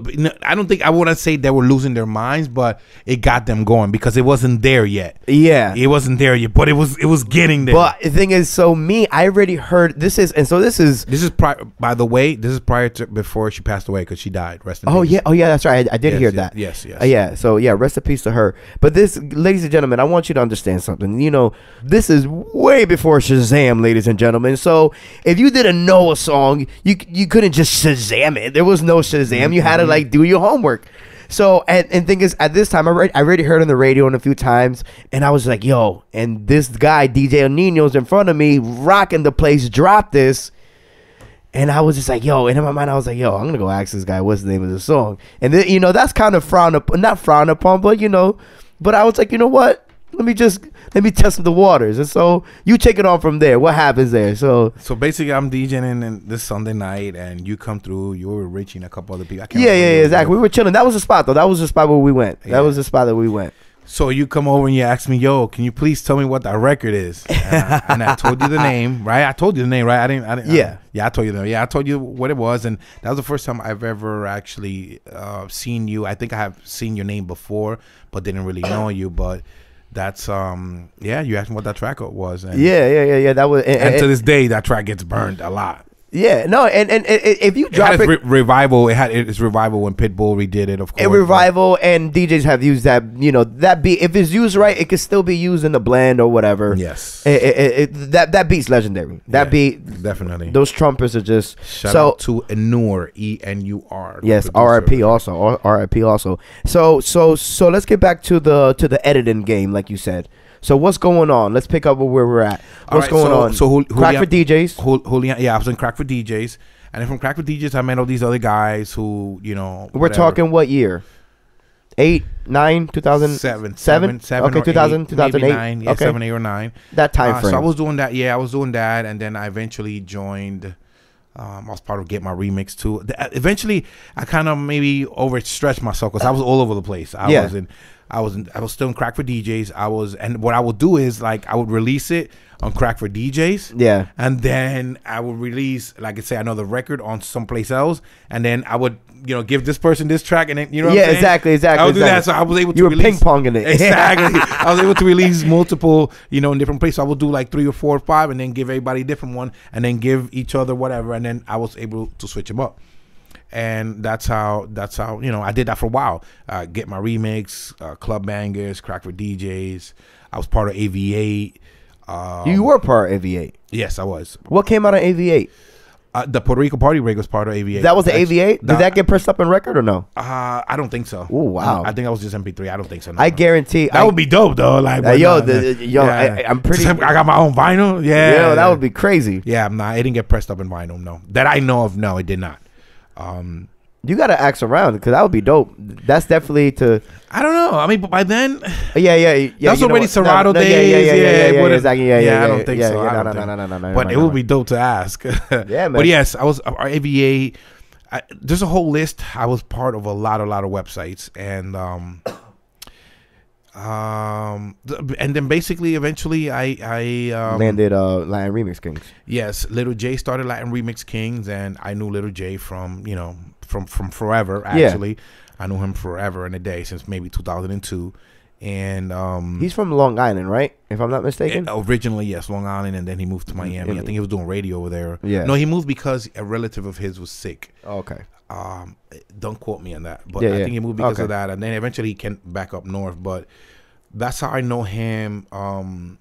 Speaker 6: I don't think I want to say they were losing their minds, but it got them going because it wasn't there yet.
Speaker 5: yeah.
Speaker 6: It wasn't there yet, but it was it was getting there.
Speaker 5: But the thing is, so me, I already heard this is, and so this is.
Speaker 6: this is prior. By the way, this is prior to before she passed away because she died. Rest in
Speaker 5: Oh
Speaker 6: peace.
Speaker 5: yeah, oh yeah, that's right. I, I did
Speaker 6: Yes,
Speaker 5: hear
Speaker 6: yes,
Speaker 5: that.
Speaker 6: yes, yes.
Speaker 5: Uh, yeah. So yeah, rest in peace to her. But this, ladies and gentlemen, I want you to understand something. You know, this is way before Shazam, ladies and gentlemen. So if you didn't know a song, you you couldn't just Shazam it. There was no Shazam. You had
Speaker 6: Mm-hmm.
Speaker 5: to like do your homework. So and, and thing is, at this time, I already, I already heard on the radio and a few times, and I was like, yo, and this guy DJ El Nino's in front of me, rocking the place, dropped this. And I was just like, yo, and in my mind, I was like, yo, I'm gonna go ask this guy what's the name of the song. And then, you know, that's kind of frowned upon, not frowned upon, but you know, but I was like, you know what? Let me just let me test the waters. And so you take it on from there. What happens there? So
Speaker 6: So basically, I'm DJing in this Sunday night, and you come through. You were reaching a couple other people.
Speaker 5: Yeah, yeah, yeah, exactly. We were chilling. That was the spot though. That was the spot where we went.
Speaker 6: Yeah.
Speaker 5: That was the spot that we went.
Speaker 6: So you come over and you ask me, "Yo, can you please tell me what that record is?" And I, and I told you the name, right? I told you the name, right? I didn't. I didn't.
Speaker 5: Yeah.
Speaker 6: I, yeah, I told you the. Yeah, I told you what it was, and that was the first time I've ever actually uh, seen you. I think I have seen your name before, but didn't really know you. But that's um, yeah. You asked me what that track was, and
Speaker 5: Yeah, yeah, yeah, yeah. That was and,
Speaker 6: And
Speaker 5: and-
Speaker 6: to this day, that track gets burned a lot.
Speaker 5: Yeah. No, and, and and if you
Speaker 6: It
Speaker 5: drop
Speaker 6: had
Speaker 5: it,
Speaker 6: re- revival. It had its revival when Pitbull redid it. Of course,
Speaker 5: revival and DJs have used that. You know that beat. If it's used right, it could still be used in the blend or whatever.
Speaker 6: Yes.
Speaker 5: It, it, it, it- that that beat's legendary. That
Speaker 6: Yeah,
Speaker 5: beat,
Speaker 6: definitely.
Speaker 5: those trumpets are just
Speaker 6: Shout
Speaker 5: so.
Speaker 6: out to Enur E N U R.
Speaker 5: Yes. RIP also. R- RIP also. So so so let's get back to the to the editing game, like you said. So what's going on? Let's pick up where we're at. What's
Speaker 6: right,
Speaker 5: going
Speaker 6: so-
Speaker 5: on?
Speaker 6: So Jul-
Speaker 5: crack for DJs.
Speaker 6: Jul- Julian, yeah, I was in Crack for DJs, and then from Crack for DJs, I met all these other guys who, you know,
Speaker 5: We're talking what year? Eight, nine, two thousand
Speaker 6: seven,
Speaker 5: seven,
Speaker 6: seven, seven,
Speaker 5: Okay,
Speaker 6: or
Speaker 5: 2000,
Speaker 6: eight,
Speaker 5: 2008.
Speaker 6: maybe nine, yeah,
Speaker 5: okay,
Speaker 6: seven, eight or nine.
Speaker 5: that time
Speaker 6: Uh,
Speaker 5: frame.
Speaker 6: so I was doing that. Yeah, I was doing that, and then I eventually joined. Um, I was part of Get My Remix too. The- uh, Eventually, I kind of maybe overstretched myself because I was all over the place. I
Speaker 5: Yeah.
Speaker 6: was in, I was I was still in Crack for DJs. I was, and what I would do is like I would release it on Crack for DJs.
Speaker 5: Yeah.
Speaker 6: and then I would release, like I say, another record on someplace else, and then I would, you know, give this person this track, and then you know,
Speaker 5: Yeah, exactly, exactly,
Speaker 6: I would do that, so. I was able to
Speaker 5: You were
Speaker 6: release
Speaker 5: ping-ponging it.
Speaker 6: exactly. I was able to release multiple, you know, in different places. I would do like three or four or five, and then give everybody a different one, and then give each other whatever, and then I was able to switch them up. And that's how that's how you know I did that for a while. Uh, get my remix, uh, club bangers, crack for DJs. I was part of AV8. Um,
Speaker 5: you were part of AV8.
Speaker 6: yes, I was.
Speaker 5: What came out of AV8?
Speaker 6: Uh, the Puerto Rico Party Break was part of AV8.
Speaker 5: That was the
Speaker 6: Actually,
Speaker 5: AV8. Did that get pressed up in record or no?
Speaker 6: Uh, I don't think so.
Speaker 5: Oh wow.
Speaker 6: I think that was just MP3. I don't think so. no,
Speaker 5: I
Speaker 6: no.
Speaker 5: guarantee.
Speaker 6: That
Speaker 5: I,
Speaker 6: would be dope though. Like,
Speaker 5: Uh, yo, the- yo, I- I'm pretty-
Speaker 6: I got my own vinyl. Yeah,
Speaker 5: Yeah, that would be crazy.
Speaker 6: Yeah, I'm not. It didn't get pressed up in vinyl. No, that I know of. No, it did not. Um,
Speaker 5: You gotta ask around because that would be dope. That's definitely to.
Speaker 6: I don't know. I mean, but by then,
Speaker 5: Yeah, yeah, yeah.
Speaker 6: that was
Speaker 5: you know
Speaker 6: already? Serato
Speaker 5: no,
Speaker 6: days.
Speaker 5: yeah, yeah, yeah, yeah, yeah, yeah, exactly. Yeah, yeah,
Speaker 6: I don't think so.
Speaker 5: no, no, no, no, no,
Speaker 6: But it would be dope to ask.
Speaker 5: Yeah, man.
Speaker 6: But yes, I was our AVA. I, there's a whole list. I was part of a lot, a lot of websites, and um, um, and then basically, eventually, I, I um,
Speaker 5: landed uh Latin Remix Kings.
Speaker 6: Yes, Little J started Latin Remix Kings, and I knew Little J from you know from from forever.
Speaker 5: Yeah.
Speaker 6: Actually, I knew him forever and a day since maybe 2002, and um,
Speaker 5: He's from Long Island, right? If I'm not mistaken.
Speaker 6: eh, originally yes, Long Island, and then he moved to Miami. I think he was doing radio over there.
Speaker 5: Yeah.
Speaker 6: no, he moved because a relative of his was sick.
Speaker 5: okay.
Speaker 6: Um, don't quote me on that, but
Speaker 5: Yeah,
Speaker 6: I
Speaker 5: yeah.
Speaker 6: think he moved because
Speaker 5: Okay.
Speaker 6: of that, and then eventually he came back up north. But that's how I know him. Um,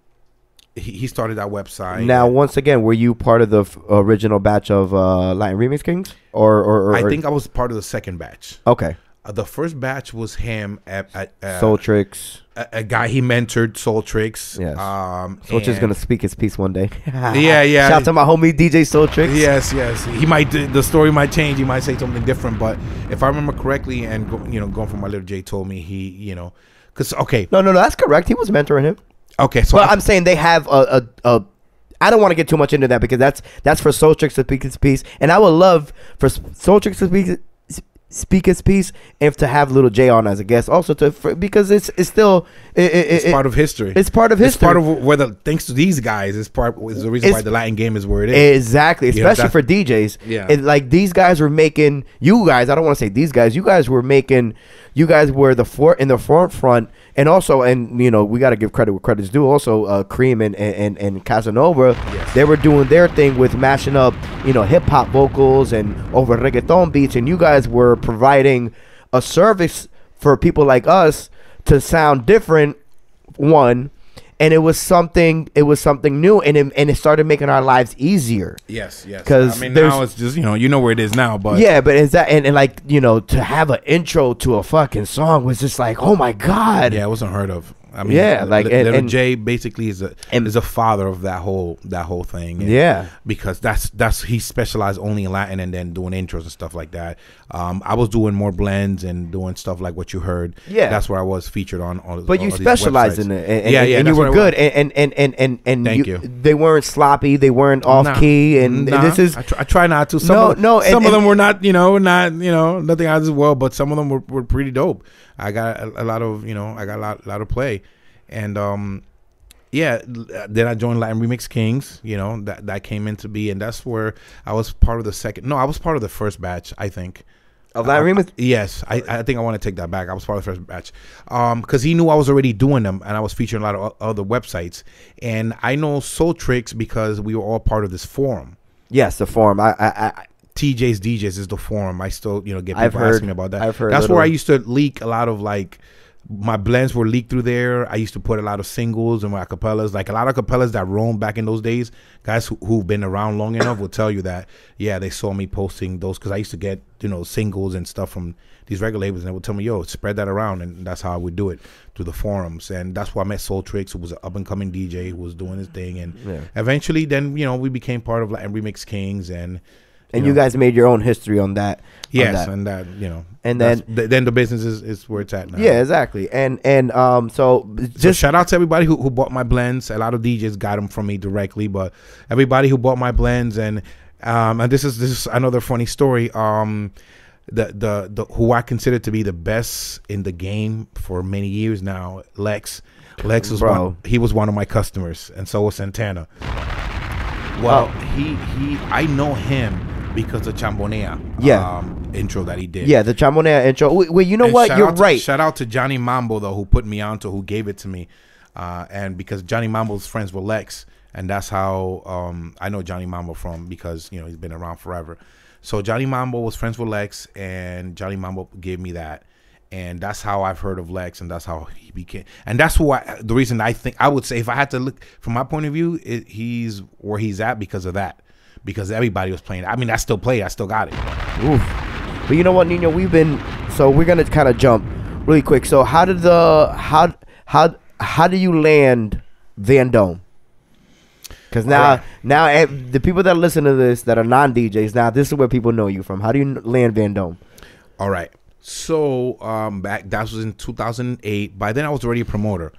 Speaker 6: he, he started that website.
Speaker 5: Now, once again, were you part of the f- original batch of uh Latin Remix Kings, or or, or
Speaker 6: I think I was part of the second batch.
Speaker 5: okay.
Speaker 6: Uh, the first batch was him at, at uh,
Speaker 5: Soul Tricks.
Speaker 6: a, a guy he mentored, Soul Tricks.
Speaker 5: Yes.
Speaker 6: Um,
Speaker 5: Soul Tricks gonna speak his piece one day.
Speaker 6: Yeah, yeah.
Speaker 5: Shout out to my homie DJ Soul Tricks.
Speaker 6: Yes, yes. He might. The story might change. He might say something different. But if I remember correctly, and go, you know, going from my little J told me he, you know, because okay,
Speaker 5: No, no, no. That's correct. He was mentoring him.
Speaker 6: okay. So
Speaker 5: But
Speaker 6: I-
Speaker 5: I'm saying they have a, a, a I don't want to get too much into that because that's that's for Soul Tricks to speak his piece, and I would love for Soul Tricks to speak speak his piece and to have Little J on as a guest also to for, because it's it's still it, it,
Speaker 6: It's
Speaker 5: it-
Speaker 6: part of history.
Speaker 5: it's part of history.
Speaker 6: It's part of where the thanks to these guys is part is the reason
Speaker 5: It's-
Speaker 6: why the Latin game is where it is.
Speaker 5: Exactly,
Speaker 6: You know,
Speaker 5: especially
Speaker 6: that's-
Speaker 5: for DJs.
Speaker 6: Yeah.
Speaker 5: Like these guys were making you guys. I don't want to say these guys. You guys were making. You guys were the for in the front front, and also, and you know, we got to give credit where credit's due. Also, uh, Cream and and and Casanova,
Speaker 6: Yes.
Speaker 5: they were doing their thing with mashing up, you know, hip hop vocals and over reggaeton beats, and you guys were providing a service for people like us to sound different. One. And it was something. It was something new, and it, and it started making our lives easier.
Speaker 6: yes, yes
Speaker 5: because
Speaker 6: I mean now it's just you know you know where it is now, but
Speaker 5: Yeah, but is that and, and like you know to have an intro to a fucking song was just like oh my god.
Speaker 6: yeah, it wasn't heard of. I mean,
Speaker 5: Yeah, like,
Speaker 6: Li-
Speaker 5: and-
Speaker 6: Little
Speaker 5: and-
Speaker 6: J basically is a
Speaker 5: and-
Speaker 6: is a father of that whole that whole thing. and-
Speaker 5: Yeah.
Speaker 6: because that's that's he specialized only in Latin and then doing intros and stuff like that. Um, I was doing more blends and doing stuff like what you heard.
Speaker 5: Yeah.
Speaker 6: that's where I was featured on. on
Speaker 5: But you specialized in it, and,
Speaker 6: yeah,
Speaker 5: and,
Speaker 6: yeah,
Speaker 5: and you were good, and and and and and
Speaker 6: Thank you.
Speaker 5: They weren't sloppy, they weren't off
Speaker 6: Nah.
Speaker 5: key, and,
Speaker 6: Nah,
Speaker 5: this is
Speaker 6: I, try, I try not to. Some
Speaker 5: No,
Speaker 6: of,
Speaker 5: no,
Speaker 6: some of them were not, you know, not you know, nothing out as well, but some of them were, were pretty dope. I got a, a lot of, you know, I got a lot, lot of play, and um, yeah. Then I joined Latin Remix Kings. You know, that that came into be, and that's where I was part of the second. No, I was part of the first batch. I think.
Speaker 5: of Latin Remix.
Speaker 6: Yes, I, I think I want to take that back. I was part of the first batch, um, because he knew I was already doing them, and I was featuring a lot of other websites, and I know Soul Tricks because we were all part of this forum.
Speaker 5: Yes, the forum. I, I, I
Speaker 6: TJ's DJs is the forum. I still, you know, get people
Speaker 5: I've heard-
Speaker 6: asking me about that.
Speaker 5: I've heard
Speaker 6: That's where I used to leak a lot of like my blends were leaked through there. I used to put a lot of singles and my acapellas, like a lot of acapellas that roamed back in those days. Guys who, who've been around long enough will tell you that, yeah, they saw me posting those because I used to get, you know, singles and stuff from these record labels and they would tell me, yo, spread that around. And that's how I would do it through the forums. And that's why I met Soul Tricks, who was an up and coming DJ who was doing his thing. And eventually, then, you know, we became part of Latin Remix Kings and,
Speaker 5: and
Speaker 6: know,
Speaker 5: you guys made your own history on that.
Speaker 6: Yes,
Speaker 5: that.
Speaker 6: and that you know,
Speaker 5: And then-
Speaker 6: th- then the business is, is where it's at now.
Speaker 5: yeah, exactly. And and um, so
Speaker 6: Just
Speaker 5: just
Speaker 6: shout out to everybody who, who bought my blends. A lot of DJs got them from me directly, but everybody who bought my blends and um, and this is this is another funny story. Um, the the the who I consider to be the best in the game for many years now, Lex. Lex was
Speaker 5: Bro.
Speaker 6: one, he was one of my customers, and so was Santana. Well, he he I know him because of Chambonea
Speaker 5: Yeah.
Speaker 6: um, intro that he did.
Speaker 5: yeah, the Chambonea intro. Wait, wait, you know
Speaker 6: And
Speaker 5: what? You're
Speaker 6: out to-
Speaker 5: right.
Speaker 6: shout out to Johnny Mambo though, who put me onto, who gave it to me, uh, and because Johnny Mambo's friends were Lex, and that's how um, I know Johnny Mambo from because you know he's been around forever. So Johnny Mambo was friends with Lex, and Johnny Mambo gave me that, and that's how I've heard of Lex, and that's how he became, and that's who I. The reason I think I would say if I had to look from my point of view, it, he's where he's at because of that, because everybody was playing. I mean, I still play, I still got it.
Speaker 5: Oof. But you know what, Nino? We've been so we're gonna kind of jump really quick. So how did the how how how do you land Vandome? Because now
Speaker 6: Alright.
Speaker 5: now eh, the people that listen to this that are non DJs now this is where people know you from. How do you land Vandome?
Speaker 6: All right. So um, back that was in 2008. By then I was already a promoter,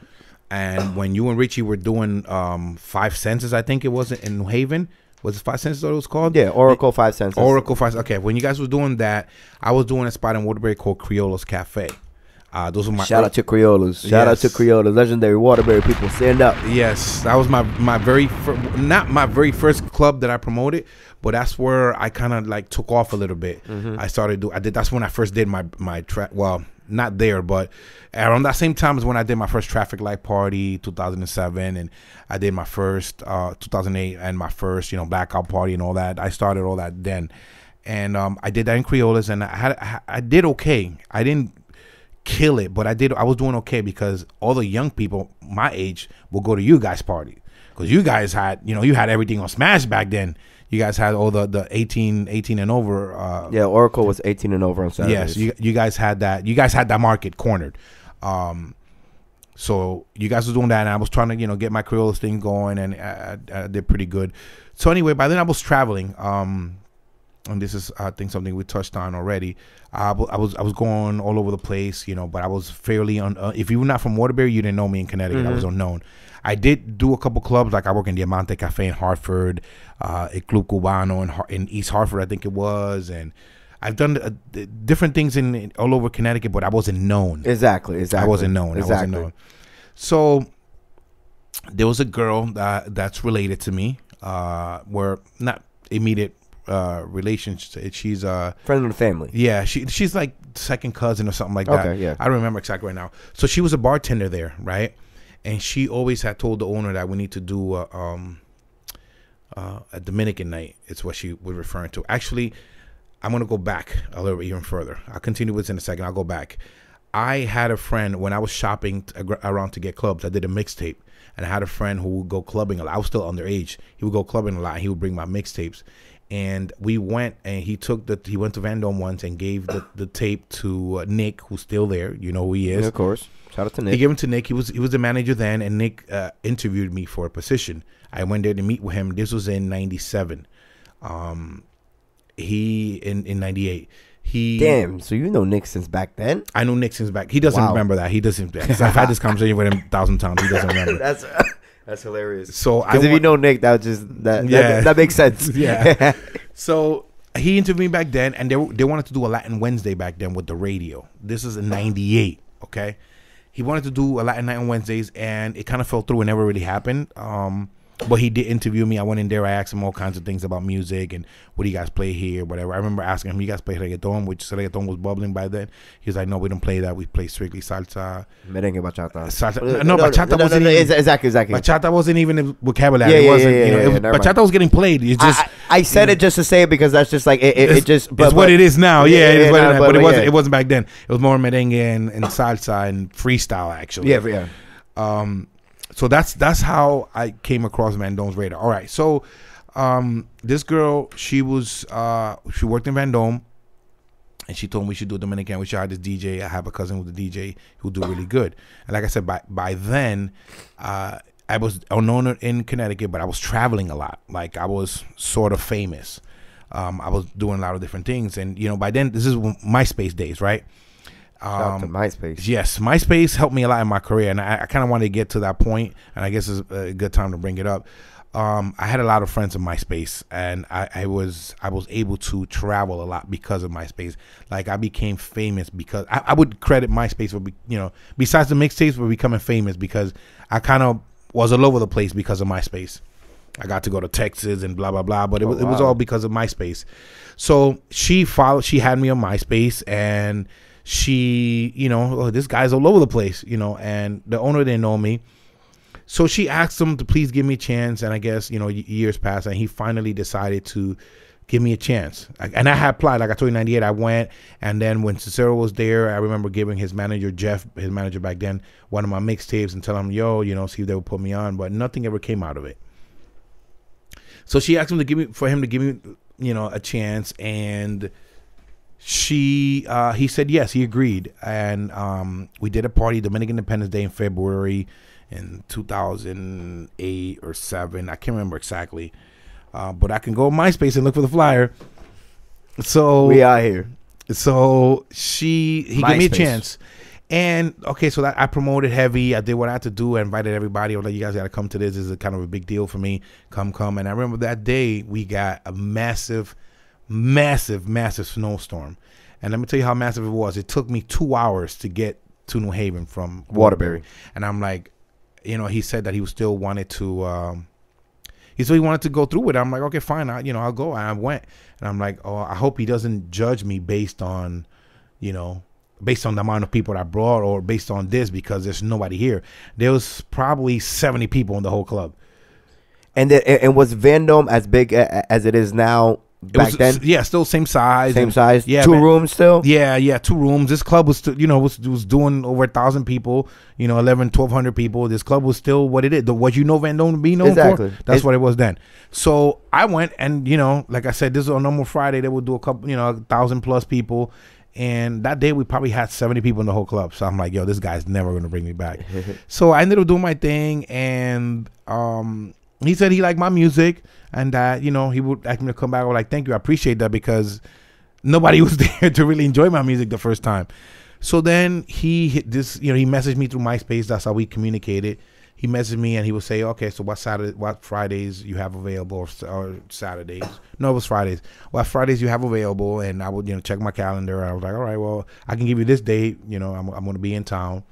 Speaker 6: and when you and Richie were doing um, five senses, I think it was in New Haven. Was it five senses? Or what it was called?
Speaker 5: Yeah, Oracle Five Senses.
Speaker 6: Oracle Five. Okay, when you guys were doing that, I was doing a spot in Waterbury called Criollo's Cafe. Uh, those were my
Speaker 5: Shout out to Criollas. Shout out to
Speaker 6: Yes.
Speaker 5: Criollas. Legendary Waterbury people. Stand up.
Speaker 6: Yes, that was my my very fir- not my very first club that I promoted, but that's where I kind of like took off a little bit. I started do I did that's when I first did my my track. Well, not there, but around that same time is when I did my first traffic light party, 2007, and I did my first uh 2008 and my first you know blackout party and all that. I started all that then, and um I did that in Criollas, and I had I- I did okay. I didn't kill it, but I did. I was doing okay because all the young people my age will go to you guys' party because you guys had, you know, you had everything on Smash back then. You guys had all the the 18, 18 and over. Uh,
Speaker 5: Yeah, Oracle was 18 and over on Saturdays.
Speaker 6: yes, you you guys had that. You guys had that market cornered. Um, so you guys was doing that, and I was trying to, you know, get my Creole thing going, and I, I, I did pretty good. So anyway, by then I was traveling. Um, and this is I think something we touched on already. I, was I was going all over the place, you know, but I was fairly un. Uh, if you were not from Waterbury, you didn't know me in Connecticut. I was unknown. I did do a couple clubs, like I work in Diamante Cafe in Hartford, uh, at Club Cubano in, Har- in East Hartford, I think it was, and I've done uh, different things in, in all over Connecticut, but I wasn't known.
Speaker 5: Exactly. Exactly.
Speaker 6: I wasn't known.
Speaker 5: Exactly.
Speaker 6: I wasn't known. So there was a girl that that's related to me. Uh, we're not immediate uh relationship. She's a
Speaker 5: Friend of the family.
Speaker 6: yeah, she she's like second cousin or something like that.
Speaker 5: Okay, yeah.
Speaker 6: I don't remember exactly right now. So she was a bartender there, right? And she always had told the owner that we need to do a, um uh, a Dominican night. It's what she was referring to. Actually, I'm gonna go back a little bit even further. I'll continue with this in a second. I'll go back. I had a friend when I was shopping around to get clubs. I did a mixtape, and I had a friend who would go clubbing a lot. I was still underage. He would go clubbing a lot. He would bring my mixtapes, and we went and he took the he went to Vandome once and gave the, the tape to uh, Nick, who's still there. You know who he is.
Speaker 5: Yeah, of course. Shout out to Nick He
Speaker 6: gave him to Nick. He was he was the manager then, and Nick uh, interviewed me for a position. I went there to meet with him. This was in '97. Um, he in in '98. He
Speaker 5: Damn. So you know Nick since back then?
Speaker 6: I know Nick since back. He doesn't
Speaker 5: Wow.
Speaker 6: remember that. He doesn't. I've had this conversation with him a thousand times. He doesn't remember.
Speaker 5: That's that's hilarious.
Speaker 6: So I
Speaker 5: Because if you know Nick, that was just that.
Speaker 6: Yeah.
Speaker 5: That, that makes sense.
Speaker 6: Yeah. So he interviewed me back then, and they they wanted to do a Latin Wednesday back then with the radio. This is in '98. Okay, he wanted to do a Latin night on Wednesdays, and it kind of fell through. It never really happened. Um, but he did interview me. I went in there. I asked him all kinds of things about music and what do you guys play here, whatever. I remember asking him, "You guys play reggaeton?" Which reggaeton was bubbling by then. He was like, "No, we don't play that. We play strictly salsa."
Speaker 5: Merengue bachata.
Speaker 6: Salsa- no, bachata wasn't even-
Speaker 5: exa- exactly, exactly.
Speaker 6: Bachata wasn't even in vocabulary.
Speaker 5: Yeah,
Speaker 6: it
Speaker 5: yeah,
Speaker 6: wasn't.
Speaker 5: yeah,
Speaker 6: you know,
Speaker 5: yeah,
Speaker 6: it
Speaker 5: yeah,
Speaker 6: was,
Speaker 5: never mind.
Speaker 6: bachata was getting played. It's just.
Speaker 5: I, I I said it just to say it because that's just like it. It, it just.
Speaker 6: it's what it is now. Yeah, it is what it is. But, it wasn't.
Speaker 5: yeah.
Speaker 6: It wasn't back then. It was more merengue and, and salsa and freestyle actually.
Speaker 5: Yeah, yeah.
Speaker 6: Um, so that's that's how I came across Vandome's radar. All right, so um, this girl, she was uh, she worked in Vandome, and she told me we should do Dominican. We should hire this DJ. I have a cousin who's a DJ who do really good. And like I said, by by then, uh, I was unknown in Connecticut, but I was traveling a lot. Like I was sort of famous. Um, I was doing a lot of different things, and you know, by then this is MySpace days, right?
Speaker 5: Shout out to
Speaker 6: Um,
Speaker 5: MySpace.
Speaker 6: Yes, MySpace helped me a lot in my career, and I, I kind of wanted to get to that point, and I guess it's a good time to bring it up. Um, I had a lot of friends in MySpace, and I, I was I was able to travel a lot because of MySpace. Like I became famous because I, I would credit MySpace for be, you know besides the mixtapes for becoming famous because I kind of was all over the place because of MySpace. I got to go to Texas and blah blah blah, but it, was it was all because of MySpace. So she followed. She had me on MySpace, and she, you know, oh, this guy's all over the place, you know. And the owner didn't know me, so she asked him to please give me a chance. And I guess you know, years passed, and he finally decided to give me a chance. And I had applied, like I told you, '98. I went, and then when Cicero was there, I remember giving his manager Jeff, his manager back then, one of my mixtapes, and telling him, "Yo, you know, see if they would put me on." But nothing ever came out of it. So she asked him to give me for him to give me, you know, a chance, and she uh, he said yes, he agreed, and um, we did a party Dominican Independence Day in February in 2008 or seven. I can't remember exactly, uh, but I can go on MySpace and look for the flyer. So
Speaker 5: We out here.
Speaker 6: so she he gave me a chance. And okay, so that I promoted heavy. I did what I had to do. I invited everybody. I was like, "You guys got to come to this. This is a kind of a big deal for me. Come, come!" And I remember that day we got a massive, massive, massive snowstorm. And let me tell you how massive it was. It took me two hours to get to New Haven from
Speaker 5: Waterbury.
Speaker 6: And I'm like, you know, he said that he was still wanted to. Um, he said he wanted to go through with it. I'm like, okay, fine. I, you know, I'll go. And I went, and I'm like, oh, I hope he doesn't judge me based on, you know, based on the amount of people that I brought or based on this because there's nobody here. There was probably 70 people in the whole club.
Speaker 5: And then, and was Vandome as big as it is now back
Speaker 6: was,
Speaker 5: then?
Speaker 6: yeah, still same size.
Speaker 5: Same
Speaker 6: and-
Speaker 5: size.
Speaker 6: Yeah,
Speaker 5: Two
Speaker 6: man.
Speaker 5: rooms still.
Speaker 6: Yeah, yeah, two rooms. This club was, still, you know, was was doing over a thousand people. You know, 11, 1200 people. This club was still what it is. The, what you know Vandome to be known
Speaker 5: Exactly.
Speaker 6: for. That's
Speaker 5: It's-
Speaker 6: what it was then. So I went, and you know, like I said, this is on normal Friday. They would do a couple, you know, a thousand plus people. And that day we probably had seventy people in the whole club. So I'm like, yo, this guy's never gonna bring me back. so I ended up doing my thing, and um, he said he liked my music, and that you know he would ask me to come back. I was like, thank you, I appreciate that because nobody was there to really enjoy my music the first time. So then he this, you know, he messaged me through MySpace. That's how we communicated. he messaged me and he would say, okay, so what Saturday, what Fridays you have available or, or Saturdays? No, it was Fridays. What Fridays you have available? And I would, you know, check my calendar. I was like, all right, well, I can give you this date. You know, I'm, I'm going to be in town.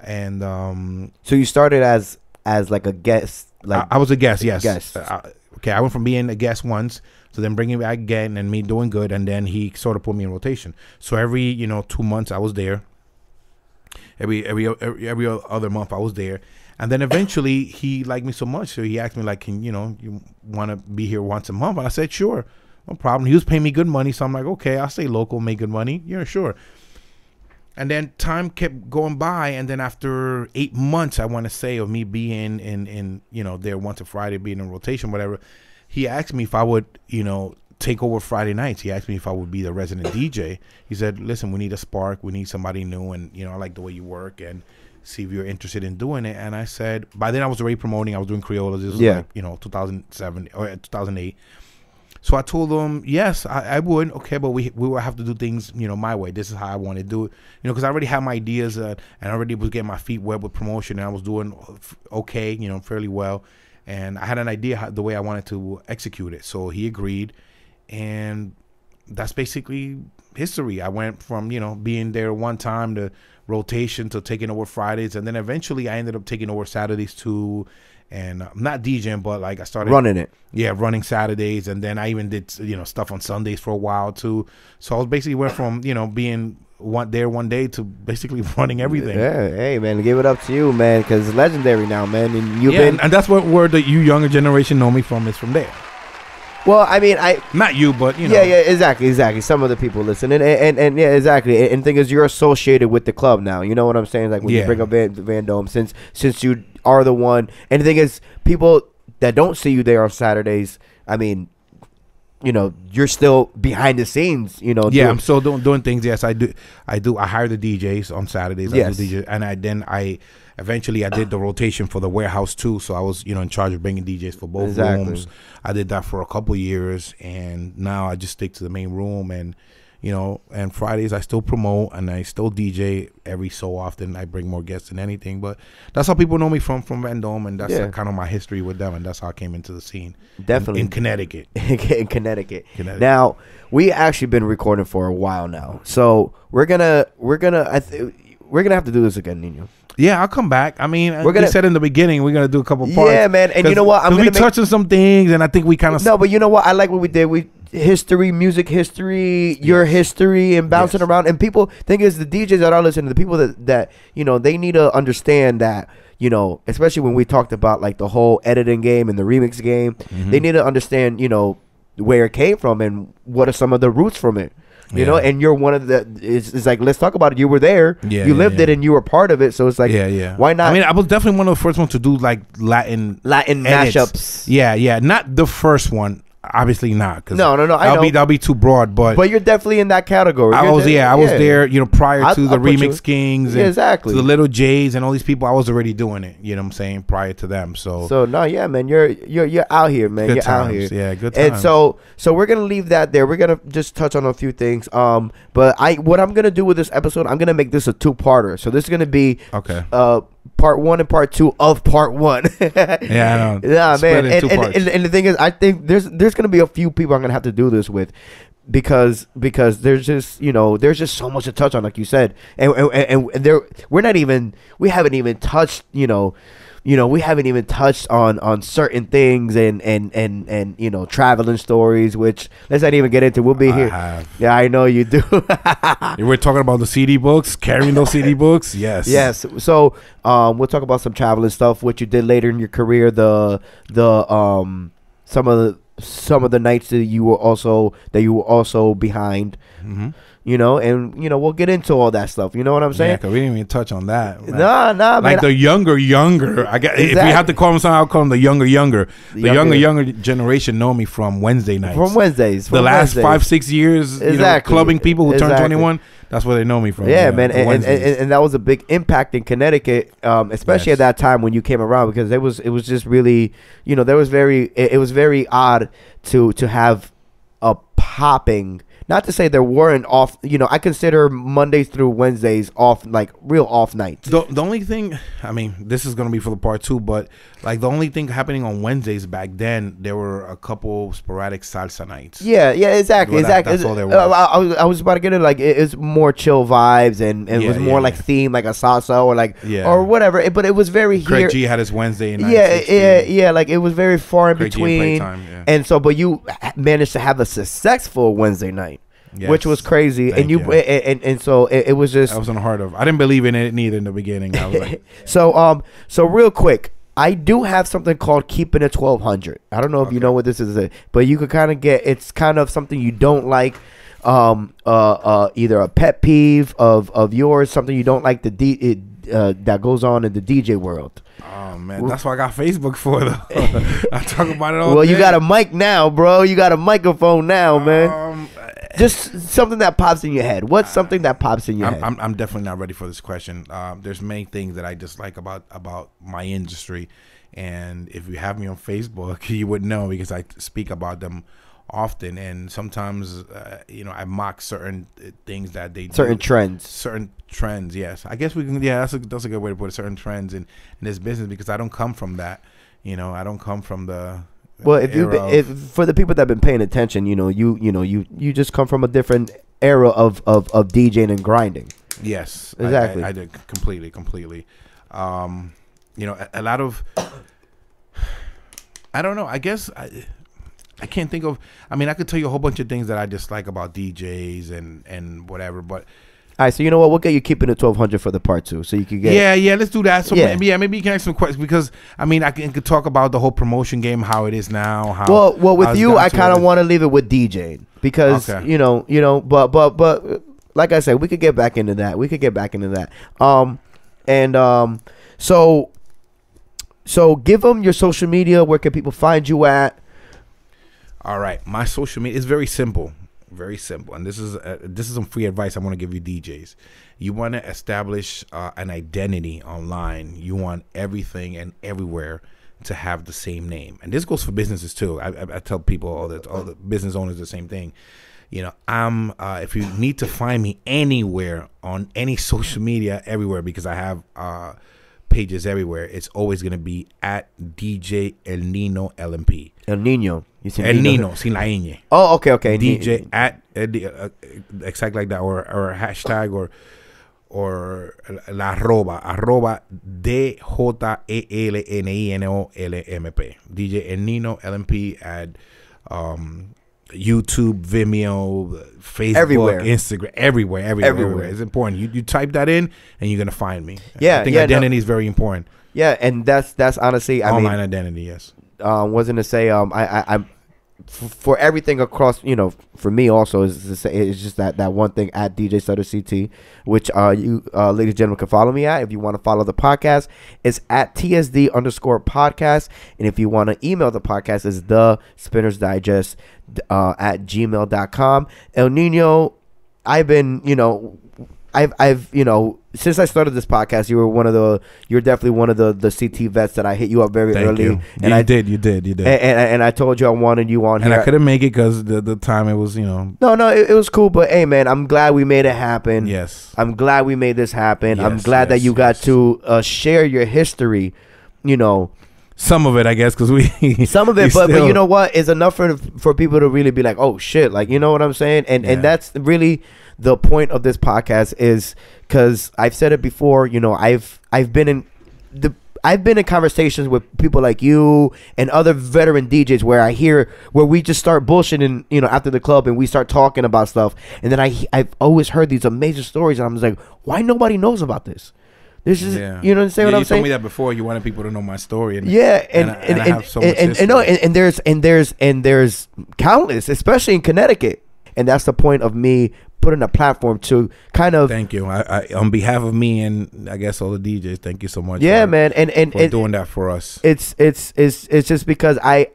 Speaker 6: And um,
Speaker 5: So you started as as like a guest, like
Speaker 6: I, I was a guest, yes.
Speaker 5: guest.
Speaker 6: Uh, okay, I went from being a guest once so then bringing back again and me doing good, and then he sort of put me in rotation. So every you know two months I was there. Every every every, every other month I was there, and then eventually he liked me so much, so he asked me like, "Can you know you want to be here once a month?" And I said, "Sure, no problem." He was paying me good money, so I'm like, "Okay, I'll stay local, make good money." Yeah, sure. And then time kept going by, and then after eight months, I want to say, of me being in, in you know there once a Friday, being in rotation, whatever, he asked me if I would, you know, take over Friday nights. He asked me if I would be the resident DJ. He said, "Listen, we need a spark. We need somebody new, and you know, I like the way you work, and see if you're interested in doing it." And I said, by then I was already promoting. I was doing Creola. This was
Speaker 5: Yeah.
Speaker 6: like you know 2007 or uh, 2008. So I told him, yes, I, I would. Okay, but we we will have to do things, you know, my way. This is how I want to do it, you know, because I already had my ideas uh, and I already was getting my feet wet with promotion, and I was doing okay, you know, fairly well, and I had an idea how, the way I wanted to execute it. So he agreed, and that's basically history. I went from you know being there one time to rotation to taking over Fridays, and then eventually I ended up taking over Saturdays too. And uh, not DJing, but like I started
Speaker 5: running it.
Speaker 6: yeah, running Saturdays, and then I even did you know stuff on Sundays for a while too. So I was basically went from you know being one there one day to basically running everything.
Speaker 5: Yeah, hey man, give it up to you, man, because it's legendary now, man. And you've
Speaker 6: Yeah,
Speaker 5: been
Speaker 6: and, that's what where the you younger generation know me from is from there.
Speaker 5: well. I mean, I
Speaker 6: Not you, but you know.
Speaker 5: yeah, yeah, exactly, exactly. Some of the people listen, and and, and, yeah, exactly. And, and thing is, you're associated with the club now. You know what I'm saying? Like when you bring up Van, Vandome, since since you are the one. And the thing is, people that don't see you there on Saturdays, I mean, you know, you're still behind the scenes. You know,
Speaker 6: Yeah,
Speaker 5: doing-
Speaker 6: I'm still doing doing things. Yes, I do. I do. I hire the DJs on Saturdays. I
Speaker 5: Yes.
Speaker 6: do DJ, and I then I eventually I did the rotation for the warehouse too. So I was you know in charge of bringing DJs for both
Speaker 5: Exactly.
Speaker 6: rooms. I did that for a couple years, and now I just stick to the main room and. You know, and Fridays I still promote and I still DJ every so often. I bring more guests than anything, but that's how people know me from from Vandome, and that's
Speaker 5: Yeah.
Speaker 6: kind of my history with them, and that's how I came into the scene.
Speaker 5: Definitely.
Speaker 6: in, Connecticut.
Speaker 5: in Connecticut.
Speaker 6: Connecticut.
Speaker 5: Now we actually been recording for a while now, so we're gonna we're gonna I th- we're gonna have to do this again, Nino.
Speaker 6: Yeah, I'll come back. I mean,
Speaker 5: We're gonna-
Speaker 6: gonna said in the beginning we're gonna do a couple parts.
Speaker 5: Yeah, man, and you know what? I'm
Speaker 6: we
Speaker 5: gonna make-
Speaker 6: touched on some things, and I think we kind of
Speaker 5: No, but you know what? I like what we did. We history, music history, your history, and bouncing
Speaker 6: Yes.
Speaker 5: around. And people thing is the DJs that are listening, the people that that you know, they need to understand that you know, especially when we talked about like the whole editing game and the remix game,
Speaker 6: Mm-hmm.
Speaker 5: they need to understand you know where it came from and what are some of the roots from it. You know, and you're one of the. It's, it's like let's talk about it. You were there.
Speaker 6: Yeah,
Speaker 5: you
Speaker 6: yeah,
Speaker 5: lived
Speaker 6: yeah.
Speaker 5: it, and you were part of it. So it's like,
Speaker 6: yeah, yeah.
Speaker 5: Why not?
Speaker 6: I mean, I was definitely one of the first ones to do like Latin
Speaker 5: Latin
Speaker 6: edits.
Speaker 5: mashups.
Speaker 6: Yeah, yeah. Not the first one, obviously not. Cause
Speaker 5: No, no, no, I
Speaker 6: That'll be that'll be too broad. But,
Speaker 5: But you're definitely in that category.
Speaker 6: I
Speaker 5: You're
Speaker 6: was
Speaker 5: de-
Speaker 6: yeah, I was there. You know, prior
Speaker 5: I-
Speaker 6: to the
Speaker 5: I'll put you-
Speaker 6: Remix Kings,
Speaker 5: Yeah,
Speaker 6: and
Speaker 5: exactly.
Speaker 6: the Little J's and all these people. I was already doing it. You know what I'm saying? Prior to them, so,
Speaker 5: So no, yeah, man, you're you're you're out here, man.
Speaker 6: Good
Speaker 5: you're out here.
Speaker 6: yeah, good
Speaker 5: And so so we're gonna leave that there. We're gonna just touch on a few things. Um, but I what I'm gonna do with this episode, I'm gonna make this a two parter. So this is gonna be
Speaker 6: Okay.
Speaker 5: uh part one and part two of part one.
Speaker 6: Yeah, I know.
Speaker 5: Yeah,
Speaker 6: Split
Speaker 5: man. And, and, and, and the thing is, I think there's there's gonna be a few people I'm gonna have to do this with. Because because there's just you know there's just so much to touch on like you said and and, and, and there we're not even we haven't even touched you know you know we haven't even touched on on certain things and and and and you know traveling stories which let's not even get into we'll be
Speaker 6: I
Speaker 5: here
Speaker 6: have.
Speaker 5: yeah I know you do
Speaker 6: We're talking about the CD books, carrying those CD books. Yes.
Speaker 5: Yes. So um, we'll talk about some traveling stuff, what you did later in your career, the the um some of the some of the nights that you were also that you were also behind.
Speaker 6: Mm-hmm.
Speaker 5: You know, and you know we'll get into all that stuff. You know what I'm saying?
Speaker 6: Yeah, because we didn't even touch on that. man.
Speaker 5: Nah, nah, man.
Speaker 6: like the younger, younger. I got. If we have to call them something, I'll call them the younger, younger. The
Speaker 5: Younger.
Speaker 6: younger, younger generation know me from Wednesday nights.
Speaker 5: from Wednesdays.
Speaker 6: the last
Speaker 5: Wednesdays.
Speaker 6: five, six years, you know,
Speaker 5: Exactly.
Speaker 6: clubbing people who turned
Speaker 5: Exactly.
Speaker 6: 21. That's where they know me from.
Speaker 5: Yeah, man,
Speaker 6: the
Speaker 5: and, and, and, and that was a big impact in Connecticut, um, especially
Speaker 6: Yes.
Speaker 5: at that time when you came around, because it was it was just really, you know, there was very it, it was very odd to to have a popping. Not to say there weren't off. You know, I consider Mondays through Wednesdays off, like real off nights.
Speaker 6: The, the only thing, I mean, this is gonna be for the part two, but like the only thing happening on Wednesdays back then, there were a couple sporadic salsa nights.
Speaker 5: Yeah, yeah, exactly,
Speaker 6: Well, that-
Speaker 5: exactly.
Speaker 6: that's all there
Speaker 5: Uh,
Speaker 6: was.
Speaker 5: I, I was, I was about to get it. Like it, it's more chill vibes, and it
Speaker 6: Yeah,
Speaker 5: was more
Speaker 6: yeah,
Speaker 5: like theme, like a salsa or like
Speaker 6: Yeah.
Speaker 5: or whatever. It- but it was very
Speaker 6: Craig
Speaker 5: here.
Speaker 6: G had his Wednesday night.
Speaker 5: yeah, yeah, yeah. Like it was very far in
Speaker 6: Craig
Speaker 5: between,
Speaker 6: yeah.
Speaker 5: and so, but you managed to have a successful Wednesday night, which was crazy.
Speaker 6: Thank
Speaker 5: and you,
Speaker 6: you.
Speaker 5: And, and, and so it, it was just
Speaker 6: I was on the heart of. I didn't believe in it neither in the beginning. I was like,
Speaker 5: so um so real quick I do have something called keeping it 1200. I don't know if you know what this is, but you could kind of get it's kind of something you don't like um uh uh either a pet peeve of of yours, something you don't like the D it, uh, that goes on in the DJ world.
Speaker 6: oh man, that's what I got Facebook for though. I talk about it all.
Speaker 5: well, you got a mic now, bro. You got a microphone now, man.
Speaker 6: Um,
Speaker 5: Just something that pops in your head. What's something that pops in your
Speaker 6: I'm,
Speaker 5: head?
Speaker 6: I'm, I'm definitely not ready for this question. Um, there's many things that I dislike about about my industry, and if you have me on Facebook, you would know because I speak about them often. And sometimes, uh, you know, I mock certain uh, things that they
Speaker 5: Certain
Speaker 6: do.
Speaker 5: trends.
Speaker 6: certain trends. Yes, I guess we can. Yeah, that's a that's a good way to put it. Certain trends in in this business because I don't come from that. You know, I don't come from the.
Speaker 5: Well, if you if for the people that have been paying attention, you know, you you know, you you just come from a different era of of, of DJing and grinding.
Speaker 6: Yes, I-
Speaker 5: Exactly.
Speaker 6: I, I, did completely, completely. Um, you know, a, a lot of. I don't know. I guess I, I can't think of. I mean, I could tell you a whole bunch of things that I dislike about DJs and and whatever, but
Speaker 5: All right, so you know what? We'll get you keeping it twelve hundred for the part two, so you can get.
Speaker 6: yeah, yeah, let's do that. So
Speaker 5: Yeah.
Speaker 6: maybe, yeah, maybe you can ask some questions because I mean, I can, could talk about the whole promotion game, how it is now. How
Speaker 5: Well, well, with you, I kind of want to leave it with DJ because
Speaker 6: Okay.
Speaker 5: you know, you know, but but but like I said, we could get back into that. We could get back into that. Um, and um, so so give them your social media. Where can people find you at?
Speaker 6: All right, my social media is very simple, very simple, and this is uh, this is some free advice I want to give you DJs. You want to establish uh, an identity online. You want everything and everywhere to have the same name, and this goes for businesses too. I, I, I tell people all the all the business owners the same thing. You know, I'm uh, if you need to find me anywhere on any social media, everywhere because I have uh, pages everywhere. It's always gonna be at DJ El Nino LMP.
Speaker 5: El Nino. You see
Speaker 6: El Nino, sin la ñ.
Speaker 5: Oh, okay, okay. Ni-
Speaker 6: DJ at uh, uh, exactly like that, or or hashtag or or la arroba arroba d j e l n i n o l m p DJ El Nino LMP at um YouTube, Vimeo, Facebook,
Speaker 5: Everywhere.
Speaker 6: Instagram, everywhere, everywhere,
Speaker 5: Everywhere.
Speaker 6: everywhere. It's important. You you type that in, and you're gonna find me.
Speaker 5: Yeah,
Speaker 6: I think
Speaker 5: yeah, no.
Speaker 6: identity is very important.
Speaker 5: Yeah, and that's that's honestly, I
Speaker 6: Online
Speaker 5: mean,
Speaker 6: identity, yes.
Speaker 5: um, wasn't to say um, I, I for everything across, you know, for me also is it's just that that one thing at DJ Studderz CT, which uh you uh ladies and gentlemen can follow me at. If you want to follow the podcast, it's at TSD underscore podcast, and if you want to email the podcast, is the Spinners Digest uh at gmail.com. El Nino, I've been, you know, I've I've you know since I started this podcast, you were one of the you're definitely one of the the CT vets that I hit you up very
Speaker 6: Thank
Speaker 5: early,
Speaker 6: you.
Speaker 5: and
Speaker 6: you
Speaker 5: I
Speaker 6: did, you did, you did.
Speaker 5: and, and, and I told you I wanted you on
Speaker 6: and
Speaker 5: here.
Speaker 6: I couldn't make it because the the time it was, you know,
Speaker 5: no, no, it, it was cool, but hey, man, I'm glad we made it happen.
Speaker 6: yes.
Speaker 5: I'm glad we made this happen. I'm
Speaker 6: Yes,
Speaker 5: glad that
Speaker 6: yes,
Speaker 5: you got to uh, share your history. You know,
Speaker 6: Some of it, I guess, because we
Speaker 5: some of it, but, but you know what is enough for for people to really be like, oh shit, like you know what I'm saying, and
Speaker 6: Yeah.
Speaker 5: and that's really the point of this podcast is because I've said it before. You know, I've I've been in the. I've been in conversations with people like you and other veteran DJs where I hear where we just start bullshitting, you know, after the club and we start talking about stuff, and then I I've always heard these amazing stories, and I'm like, why nobody knows about this? This is,
Speaker 6: Yeah.
Speaker 5: you know, what I'm saying
Speaker 6: Yeah,
Speaker 5: what I'm
Speaker 6: you
Speaker 5: saying?
Speaker 6: told me that before. You wanted people to know my story, and
Speaker 5: Yeah, and
Speaker 6: and,
Speaker 5: and
Speaker 6: and I
Speaker 5: and,
Speaker 6: have so
Speaker 5: and, and, and no, and there's and there's and there's countless, especially in Connecticut, and that's the point of me putting a platform to kind of
Speaker 6: Thank you. I, I, on behalf of me and I guess all the DJs, thank you so much.
Speaker 5: yeah,
Speaker 6: for,
Speaker 5: man, and and,
Speaker 6: for
Speaker 5: and
Speaker 6: doing that for us.
Speaker 5: it's it's it's it's just because I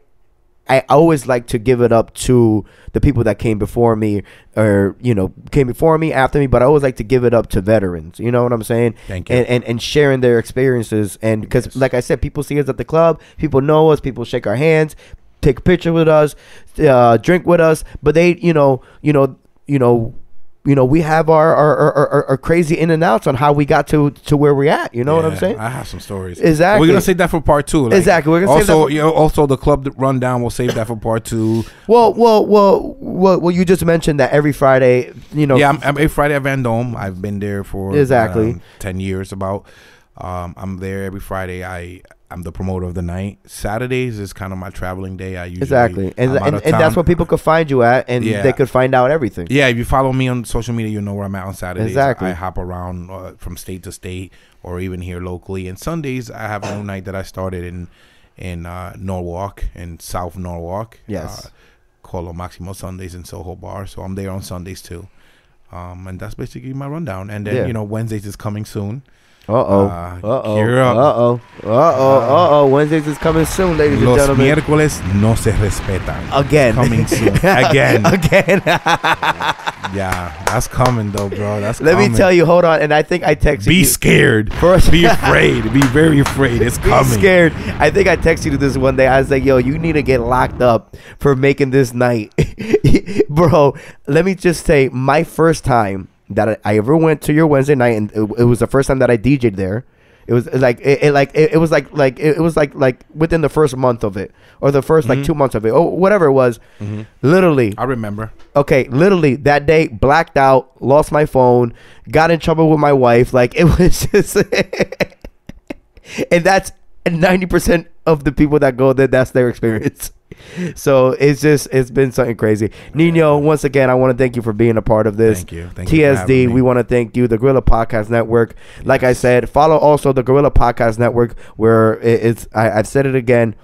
Speaker 5: I always like to give it up to the people that came before me or you know came before me after me but I always like to give it up to veterans you know what I'm saying
Speaker 6: Thank you.
Speaker 5: and and, and sharing their experiences and because
Speaker 6: Yes.
Speaker 5: like I said people see us at the club people know us people shake our hands take a picture with us, uh, drink with us. But they, you know, you know, you know, you know, we have our our, our, our, our crazy in and outs on how we got to to where we're at. You know what I'm saying?
Speaker 6: I have some stories.
Speaker 5: Exactly.
Speaker 6: We're gonna save that for part two. like-
Speaker 5: Exactly, we're gonna save
Speaker 6: also,
Speaker 5: that for-
Speaker 6: you know, also the club rundown. We'll save that for part two.
Speaker 5: well, well, well, well, well. You just mentioned that every Friday, you know,
Speaker 6: Yeah, I'm, I'm every Friday at Vandome. I've been there for
Speaker 5: Exactly.
Speaker 6: um, ten years. About um, I'm there every Friday. I I'm the promoter of the night. Saturdays is kind of my traveling day. I usually
Speaker 5: exactly, and and, and that's where people could find you at, and
Speaker 6: Yeah.
Speaker 5: they could find out everything.
Speaker 6: Yeah, if you follow me on social media, you know where I'm at on Saturdays.
Speaker 5: Exactly.
Speaker 6: I hop around uh, from state to state, or even here locally. And Sundays, I have a new night that I started in in uh, Norwalk, in South Norwalk.
Speaker 5: Yes.
Speaker 6: Uh, called Maximo Sundays in Soho Bar. So I'm there on Sundays too. Um, and that's basically my rundown. And then
Speaker 5: Yeah.
Speaker 6: you know Wednesdays is coming soon.
Speaker 5: Uh oh.
Speaker 6: Uh,
Speaker 5: Uh oh. Uh oh. Uh oh. Uh oh. Wednesdays is coming soon, ladies and
Speaker 6: Los
Speaker 5: gentlemen.
Speaker 6: miércoles no se respetan.
Speaker 5: Again.
Speaker 6: Coming soon. Again.
Speaker 5: Again.
Speaker 6: Yeah, that's coming though, bro. That's coming.
Speaker 5: Let
Speaker 6: coming.
Speaker 5: me tell you. Hold on. And I think I texted
Speaker 6: Be
Speaker 5: you.
Speaker 6: scared.
Speaker 5: First-
Speaker 6: be afraid. Be very afraid. It's coming.
Speaker 5: Be
Speaker 6: coming.
Speaker 5: scared. I think I texted you this one day. I was like, "Yo, you need to get locked up for making this night, bro." Let me just say, my first time that I, I ever went to your Wednesday night, and it, it was the first time that I DJ'd there. It was like it, it like it, it was like like it, it was like like within the first month of it, or the 1st like mm-hmm. two months of it, or whatever it was. Mm-hmm. Literally,
Speaker 6: I remember.
Speaker 5: okay, literally that day, blacked out, lost my phone, got in trouble with my wife. Like it was just, and that's ninety percent of the people that go there. That's their experience. So it's just it's been something crazy. Nino, once again, I want to thank you for being a part of this.
Speaker 6: Thank you. Thank
Speaker 5: TSD,
Speaker 6: me.
Speaker 5: we want to thank you. The Guerrilla Podcast Network. Like I said, follow also the Guerrilla Podcast Network, where it's. I, I've said it again.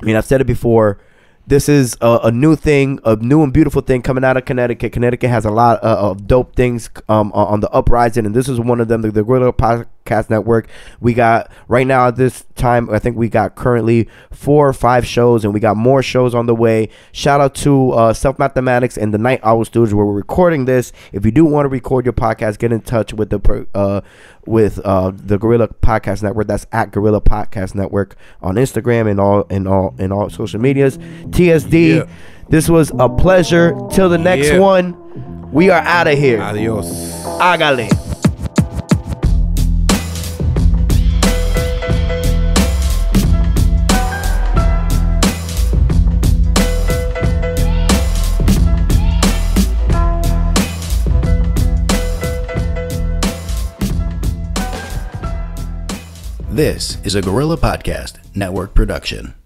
Speaker 5: I mean, I've said it before. This is a, a new thing, a new and beautiful thing coming out of Connecticut. Connecticut has a lot uh, of dope things um, on on the uprising, and this is one of them. The, the Guerrilla Podcast Network. We got right now this time, I think we got currently four or five shows, and we got more shows on the way. Shout out to uh, Self Mathematics and the Night Owl Studios where we're recording this. If you do want to record your podcast, get in touch with the uh, with uh, the Guerrilla Podcast Network. That's at Guerrilla Podcast Network on Instagram and all and all and all social medias. TSD.
Speaker 6: Yeah.
Speaker 5: This was a pleasure. Till the next
Speaker 6: Yeah.
Speaker 5: one, we are out of here.
Speaker 6: Adios.
Speaker 5: Hágale.
Speaker 1: This is a Guerrilla Podcast Network production.